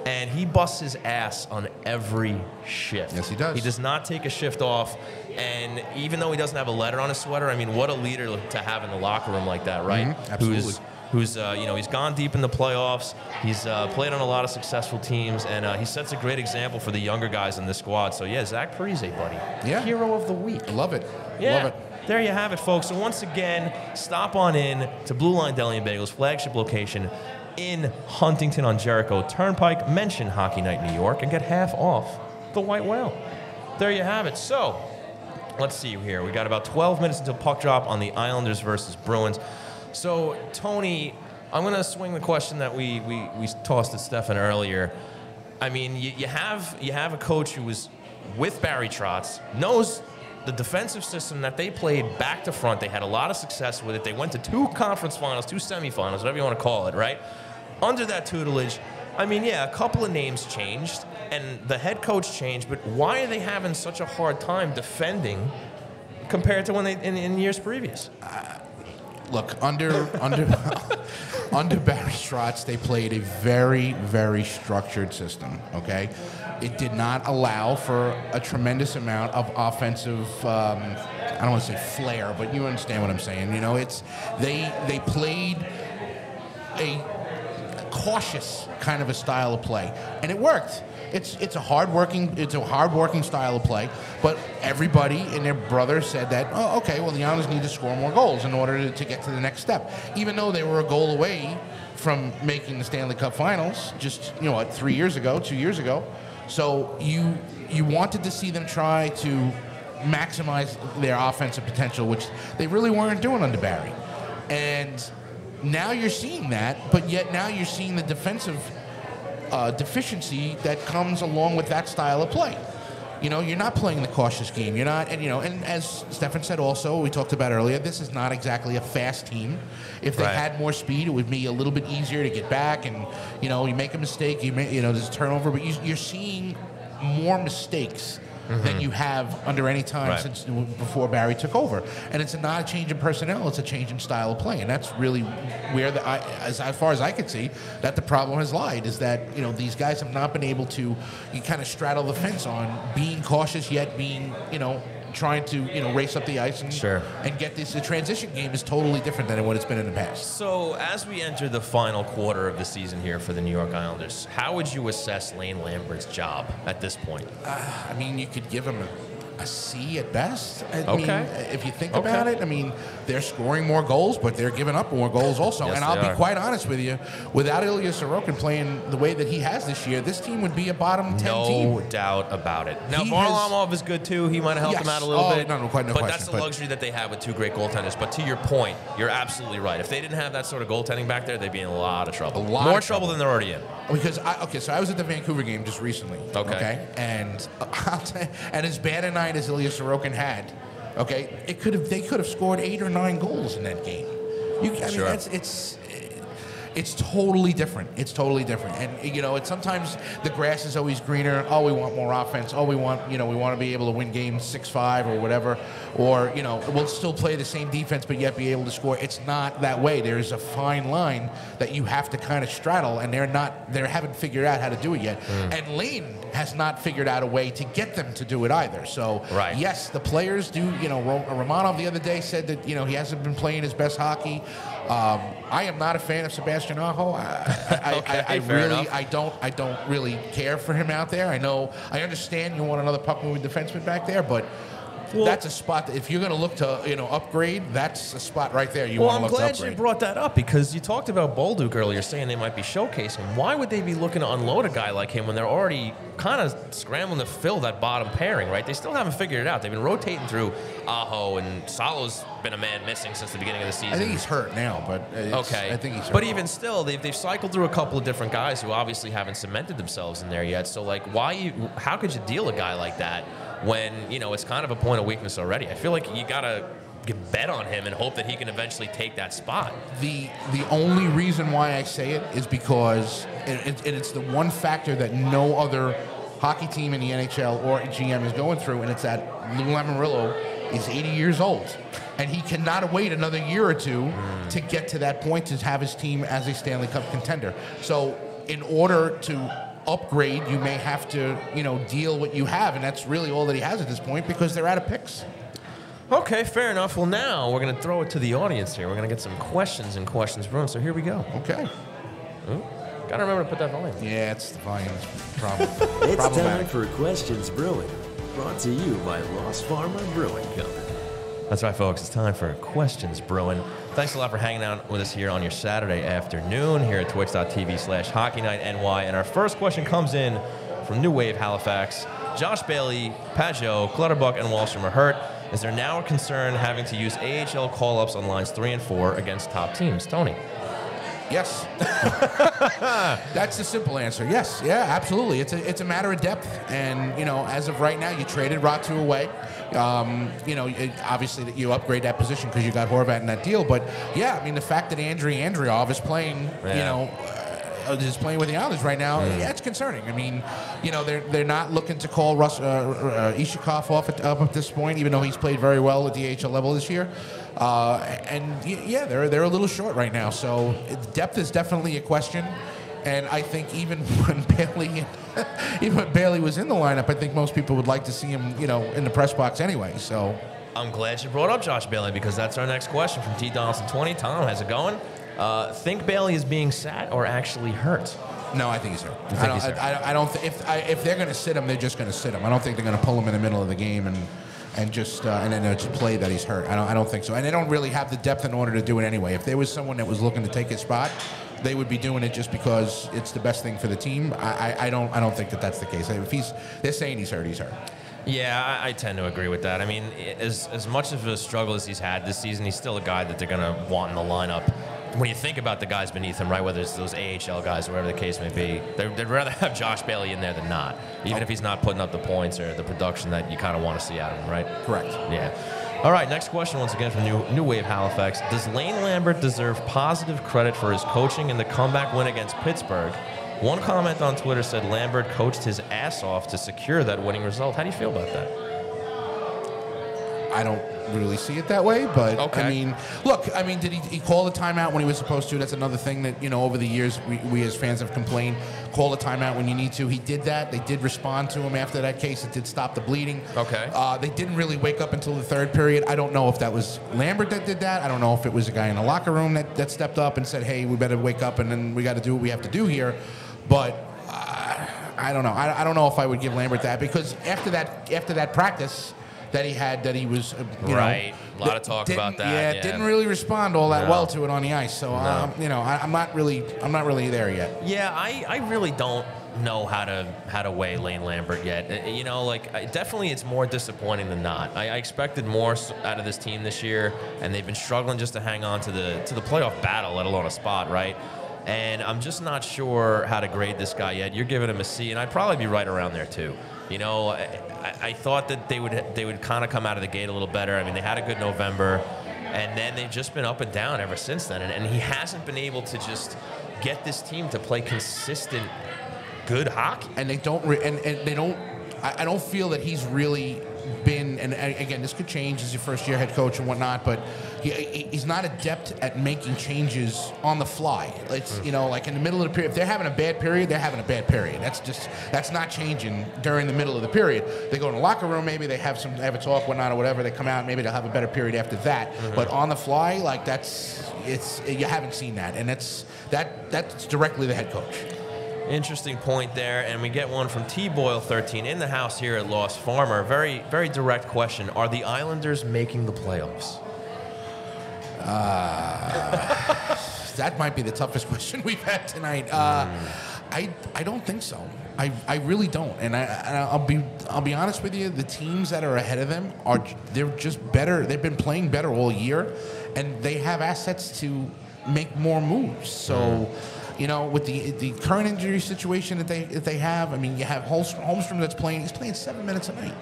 And he busts his ass on every shift. Yes, he does. He does not take a shift off. And even though he doesn't have a letter on his sweater, I mean, what a leader to have in the locker room like that, right?
Mhm, absolutely.
Who's, who's uh, you know, he's gone deep in the playoffs. He's uh, played on a lot of successful teams, and uh, he sets a great example for the younger guys in this squad. So yeah, Zach Parise, buddy.
Yeah.
Hero of the week.
I love it.
Yeah.
Love it.
There you have it, folks. So once again, stop on in to Blue Line Deli and Bagels flagship location in Huntington on Jericho Turnpike. Mention Hockey Night New York and get half off the White Whale. There you have it. So let's see you here. We got about 12 minutes until puck drop on the Islanders versus Bruins. So Tony, I'm going to swing the question that we, we, we tossed at Stefen earlier. I mean, you, you have you have a coach who was with Barry Trotz, knows the defensive system that they played back to front. They had a lot of success with it. They went to two conference finals, two semifinals, whatever you want to call it, right? Under that tutelage, I mean, yeah, a couple of names changed and the head coach changed, but why are they having such a hard time defending compared to when they in, in years previous?
Look, under under under Barry Trotz, they played a very very structured system. Okay, it did not allow for a tremendous amount of offensive. Um, I don't want to say flair, but you understand what I'm saying. You know, it's they they played a cautious kind of a style of play, and it worked. It's it's a hard working it's a hard working style of play, but everybody and their brother said that oh okay well the Islanders need to score more goals in order to, to get to the next step, even though they were a goal away from making the Stanley Cup Finals just you know what three years ago two years ago, so you you wanted to see them try to maximize their offensive potential, which they really weren't doing under Barry, and now you're seeing that, but yet now you're seeing the defensive uh, deficiency that comes along with that style of play. You know, you're not playing the cautious game. You're not, and you know, and as Stefen said also, we talked about earlier, this is not exactly a fast team. If they
Right.
had more speed, it would be a little bit easier to get back. And you know, you make a mistake, you make, you know, there's a turnover, but you, you're seeing more mistakes than
Mhm.
you have under any time
Right.
since before Barry took over. And it's not a change in personnel; it's a change in style of play, and that's really where the, I, as, as far as I could see, that the problem has lied. Is that you know these guys have not been able to, you kind of straddle the fence on being cautious yet being you know trying to you know race up the ice and
Sure.
and get this. The transition game is totally different than what it's been in the past.
So, as we enter the final quarter of the season here for the New York Islanders, how would you assess Lane Lambert's job at this point?
Uh, I mean, you could give him a, a C at best. I
Okay.
mean, if you think
Okay.
about it, I mean, they're scoring more goals, but they're giving up more goals also.
Yes,
and I'll be
are.
quite honest with you, without Ilya Sorokin playing the way that he has this year, this team would be a bottom 10
No
team.
No doubt about it. Now,
He has-
Varlamov is good too. He might have helped
Yes.
him out a little
Oh,
bit.
no, no, quite no
but
question,
that's the
but-
luxury that they have with two great goaltenders. But to your point, you're absolutely right. If they didn't have that sort of goaltending back there, they'd be in a lot of trouble.
lot
More
of
trouble
trouble.
than they're already in.
Because I okay, so I was at the Vancouver game just recently.
Okay.
and uh, and as bad a night as Ilya Sorokin had, okay, it could have they could have scored eight or nine goals in that game. You, I mean,
Sure.
that's it's it's totally different. It's totally different. And you know, it's sometimes the grass is always greener. Oh, we want more offense. Oh, we want you know we want to be able to win games six five or whatever. Or you know we'll still play the same defense but yet be able to score. It's not that way. There's a fine line that you have to kind of straddle, and they're not they haven't figured out how to do it yet. Hmm. And Lane has not figured out a way to get them to do it either. So
Right.
yes, the players do. You know, Ro- Romanov the other day said that you know he hasn't been playing his best hockey. Um, I am not a fan of Sebastian Aho. I, I,
Okay,
I, I really,
enough.
I don't, I don't really care for him out there. I know, I understand you want another puck moving defenseman back there, but. That's a spot that if you're going to look to, you know, upgrade. That's a spot right there. You
well,
want
I'm
to look
glad you brought that up because you talked about Bolduc earlier, saying they might be showcasing. Why would they be looking to unload a guy like him when they're already kind of scrambling to fill that bottom pairing, right? They still haven't figured it out. They've been rotating through Aho, and Salo's been a man missing since the beginning of the season.
I think he's hurt now, but
Okay.
I think he's hurt.
But even still, they've, they've cycled through a couple of different guys who obviously haven't cemented themselves in there yet. So, like, why you, how could you deal a guy like that when, you know, it's kind of a point of weakness already? I feel like you got to bet on him and hope that he can eventually take that spot.
the the only reason why I say it is because and and it's the one factor that no other hockey team in the NHL or GM is going through, and it's that Lou Lamoriello is 80 years old, and he cannot wait another year or two to get to that point to have his team as a Stanley Cup contender. So, in order to upgrade, you may have to, you know, deal what you have, and that's really all that he has at this point because they're out of picks.
Okay, fair enough. Well, now we're going to throw it to the audience here. We're going to get some questions and questions brewing. So here we go.
Okay.
Got to remember to put that volume.
Yeah, it's the volume problem.
It's time for Questions Brewing, brought to you by Lost Farmer Brewing Company.
That's right, folks. It's time for Questions Brewing. Thanks a lot for hanging out with us here on your Saturday afternoon here at twitch.tv slash hockey night NY. And our first question comes in from New Wave Halifax. Josh Bailey, Pageau, Clutterbuck, and Wahlstrom are hurt. Is there now a concern having to use AHL call ups on lines three and four against top teams? Tony.
Yes. That's the simple answer. Yes. Yeah, absolutely. It's a, it's a matter of depth. And, you know, as of right now, you traded Ratu away. Um, you know, it, obviously that you upgrade that position because you got Horvat in that deal. But, yeah, I mean, the fact that Andriy Andriov is playing, you know, uh, is playing with the Islanders right now, yeah, it's concerning. I mean, you know, they're they're not looking to call Russ, uh, uh, Iskhakov off at, up at this point, even though he's played very well at the AHL level this year. Uh, and y- yeah, they're they're a little short right now. So depth is definitely a question. And I think even when Bailey, even when Bailey was in the lineup, I think most people would like to see him, you know, in the press box anyway. So
I'm glad you brought up Josh Bailey because that's our next question from T. Donaldson 20. Tom, how's it going? Uh, think Bailey is being sat or actually hurt?
No, I think he's hurt. I don't.
he's hurt?
I, I, I don't. Th- if I, if they're going to sit him, they're just going to sit him. I don't think they're going to pull him in the middle of the game and and just uh, and then it's play that he's hurt. I don't. I don't think so. And they don't really have the depth in order to do it anyway. If there was someone that was looking to take his spot, they would be doing it just because it's the best thing for the team. I, I, I don't. I don't think that that's the case. If he's, they're saying he's hurt. He's hurt.
Yeah, I, I tend to agree with that. I mean, as, as much of a struggle as he's had this season, he's still a guy that they're going to want in the lineup. When you think about the guys beneath him, right, whether it's those AHL guys or whatever the case may be, they'd, they'd rather have Josh Bailey in there than not, even oh. if he's not putting up the points or the production that you kind of want to see out of him, right?
Correct.
Yeah. All right, next question once again from New, New Wave Halifax. Does Lane Lambert deserve positive credit for his coaching in the comeback win against Pittsburgh? One comment on Twitter said Lambert coached his ass off to secure that winning result. How do you feel about that?
I don't really see it that way, but
Okay.
I mean, look, I mean, did he, he call the timeout when he was supposed to? That's another thing that you know over the years we, we as fans have complained. Call the timeout when you need to. He did that. They did respond to him after that case. It did stop the bleeding.
Okay.
Uh, they didn't really wake up until the third period. I don't know if that was Lambert that did that. I don't know if it was a guy in the locker room that, that stepped up and said, "Hey, we better wake up and then we got to do what we have to do here." But uh, I don't know. I, I don't know if I would give Lambert that because after that after that practice that he had, that he was uh, you
Right.
know,
A lot of talk about that,
Yeah,
yeah.
didn't really respond all that
No.
well to it on the ice. So um, you know, I, I'm not really I'm not really there yet.
Yeah, I, I really don't know how to how to weigh Lane Lambert yet. Uh, You know, like I, definitely it's more disappointing than not. I, I expected more out of this team this year, and they've been struggling just to hang on to the to the playoff battle, let alone a spot, right? And I'm just not sure how to grade this guy yet. You're giving him a C, and I'd probably be right around there too. You know, I, I- thought that they would they would kind of come out of the gate a little better. I mean, they had a good November, and then they've just been up and down ever since then. And, and he hasn't been able to just get this team to play consistent, good hockey.
and they don't re- and, and they don't I, I don't feel that he's really been and again this could change as your first year head coach and whatnot but he, he- he's not adept at making changes on the fly. It's you know like in the middle of the period if they're having a bad period they're having a bad period. That's just that's not changing during the middle of the period. They go in the locker room maybe they have some have a talk whatnot or whatever they come out maybe they'll have a better period after that. Mm-hmm. But on the fly like that's it's you haven't seen that. And that's that that's directly the head coach
Interesting point there, and we get one from T Boyle 13 in the house here at Lost Farmer. Very, very direct question: Are the Islanders making the playoffs?
that might be the toughest question we've had tonight. Uh, I I don't think so. I, I really don't. And I I'll be I'll be honest with you. The teams that are ahead of them are they're just better. They've been playing better all year, and they have assets to make more moves. So. You know, with the the current injury situation that they that they have, I mean, you have Holmstrom, Holmstrom that's playing. He's playing seven minutes a night.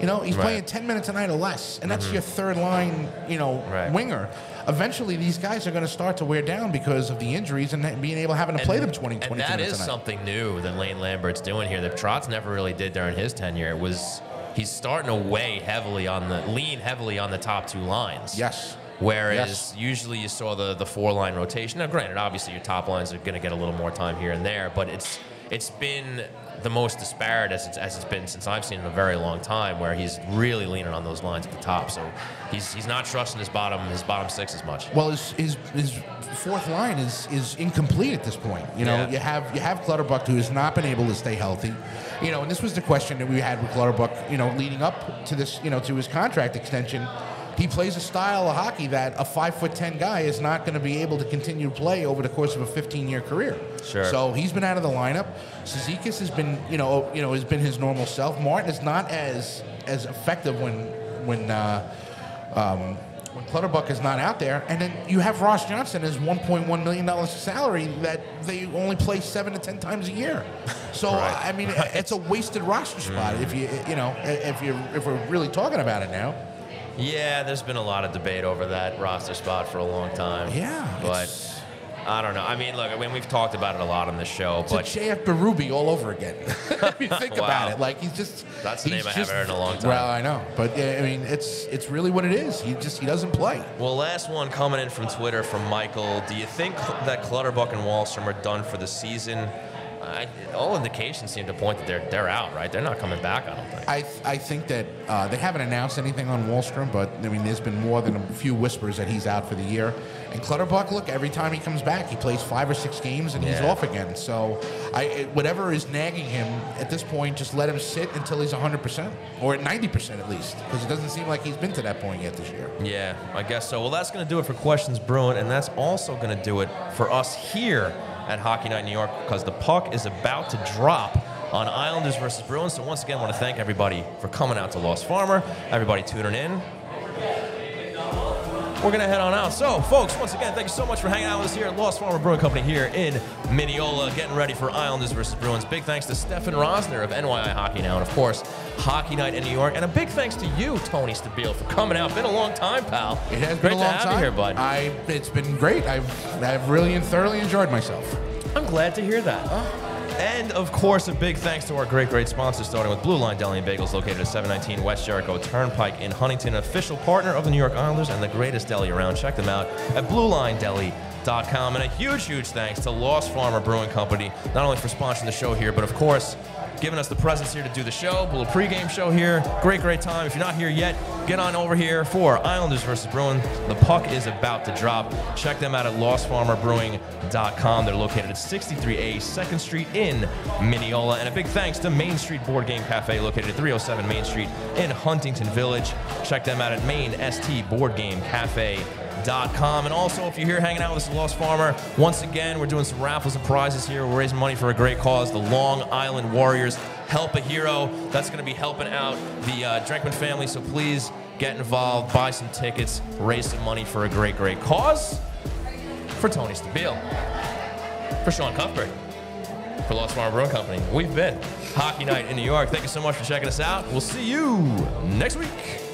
You know, he's
Right.
playing 10 minutes a night or less, and that's mm-hmm. your third line, you know,
Right.
winger. Eventually, these guys are going to start to wear down because of the injuries and being able having to play them 20, 22
and that
minutes
is something new that Lane Lambert's doing here that Trotz never really did during his tenure. It was he's starting to weigh heavily on the lean heavily on the top two lines.
Yes.
Whereas
Yes.
usually you saw the the four line rotation. Now, granted, obviously your top lines are going to get a little more time here and there, but it's it's been the most disparate as it's, as it's been since I've seen in a very long time, where he's really leaning on those lines at the top. So he's he's not trusting his bottom his bottom six as much.
Well, his, his his fourth line is is incomplete at this point. You know,
Yeah.
you have you have Clutterbuck who has not been able to stay healthy. You know, and this was the question that we had with Clutterbuck. You know, leading up to this, you know, to his contract extension. He plays a style of hockey that a five foot ten guy is not going to be able to continue to play over the course of a 15 year career.
Sure.
So he's been out of the lineup. Cizikas has been, you know, you know, has been his normal self. Martin is not as as effective when when uh, um, when Clutterbuck is not out there, and then you have Ross Johnson as 1.1 million dollars salary that they only play seven to ten times a year. So
Right,
I mean, it's a wasted roster spot if you you know if you if we're really talking about it now.
Yeah, there's been a lot of debate over that roster spot for a long time.
Yeah,
but
it's-
I don't know. I mean, look, I mean, we've talked about it a lot on the show,
It's
but
JF Berube all over again. if you think
Wow.
about it, like he's just
That's the
he's
name I haven't heard in a long time.
Well, I know, but I mean, it's it's really what it is. He just he doesn't play.
Well, last one coming in from Twitter from Michael. Do you think that Clutterbuck and Wahlstrom are done for the season? I, all indications seem to point that they're they're out, right? They're not coming back. I don't think.
I, th- I think that uh, they haven't announced anything on Wahlstrom, but I mean, there's been more than a few whispers that he's out for the year. And Clutterbuck, look, every time he comes back, he plays five or six games and he's off again. So, I it- whatever is nagging him at this point, just let him sit until he's 100% or at 90% at least, because it doesn't seem like he's been to that point yet this year.
Yeah, I guess so. Well, that's going to do it for Questions Brewing, and that's also going to do it for us here at Hockey Night in New York because the puck is about to drop on Islanders versus Bruins. So, once again, I want to thank everybody for coming out to Lost Farmer, everybody tuning in. We're going to head on out. So, folks, once again, thank you so much for hanging out with us here at Lost Farmer Brewing Company here in Mineola, getting ready for Islanders versus Bruins. Big thanks to Stefen Rosner of NYI Hockey Now, and of course, Hockey Night in New York. And a big thanks to you, Tony Stabile, for coming out. Been a long time, pal.
It has
Great
been a
to
long
have
time.
you here, bud.
I, it's been great. I've, I've really and thoroughly enjoyed myself.
I'm glad to hear that. Uh-huh. And of course, a big thanks to our great, great sponsors, starting with Blue Line Deli and Bagels, located at 719 West Jericho Turnpike in Huntington, official partner of the New York Islanders and the greatest deli around. Check them out at BlueLineDeli.com. And a huge, huge thanks to Lost Farmer Brewing Company, not only for sponsoring the show here, but of course, giving us the presence here to do the show, a little pregame show here. Great, great time. If you're not here yet, get on over here for Islanders versus Bruins. The puck is about to drop. Check them out at lostfarmerbrewing.com. They're located at 63A 2nd Street in Mineola. And a big thanks to Main Street Board Game Cafe, located at 307 Main Street in Huntington Village. Check them out at Main ST Board Game Cafe. Com. And also, if you're here hanging out with us at Lost Farmer, once again, we're doing some raffles and prizes here. We're raising money for a great cause, the Long Island Warriors. Help a Hero. That's going to be helping out the uh, Drenkman family. So please get involved, buy some tickets, raise some money for a great, great cause. For Tony Stabile, for Sean Cuthbert, for Lost Farmer Brewing Company, we've been Hockey Night in New York. Thank you so much for checking us out. We'll see you next week.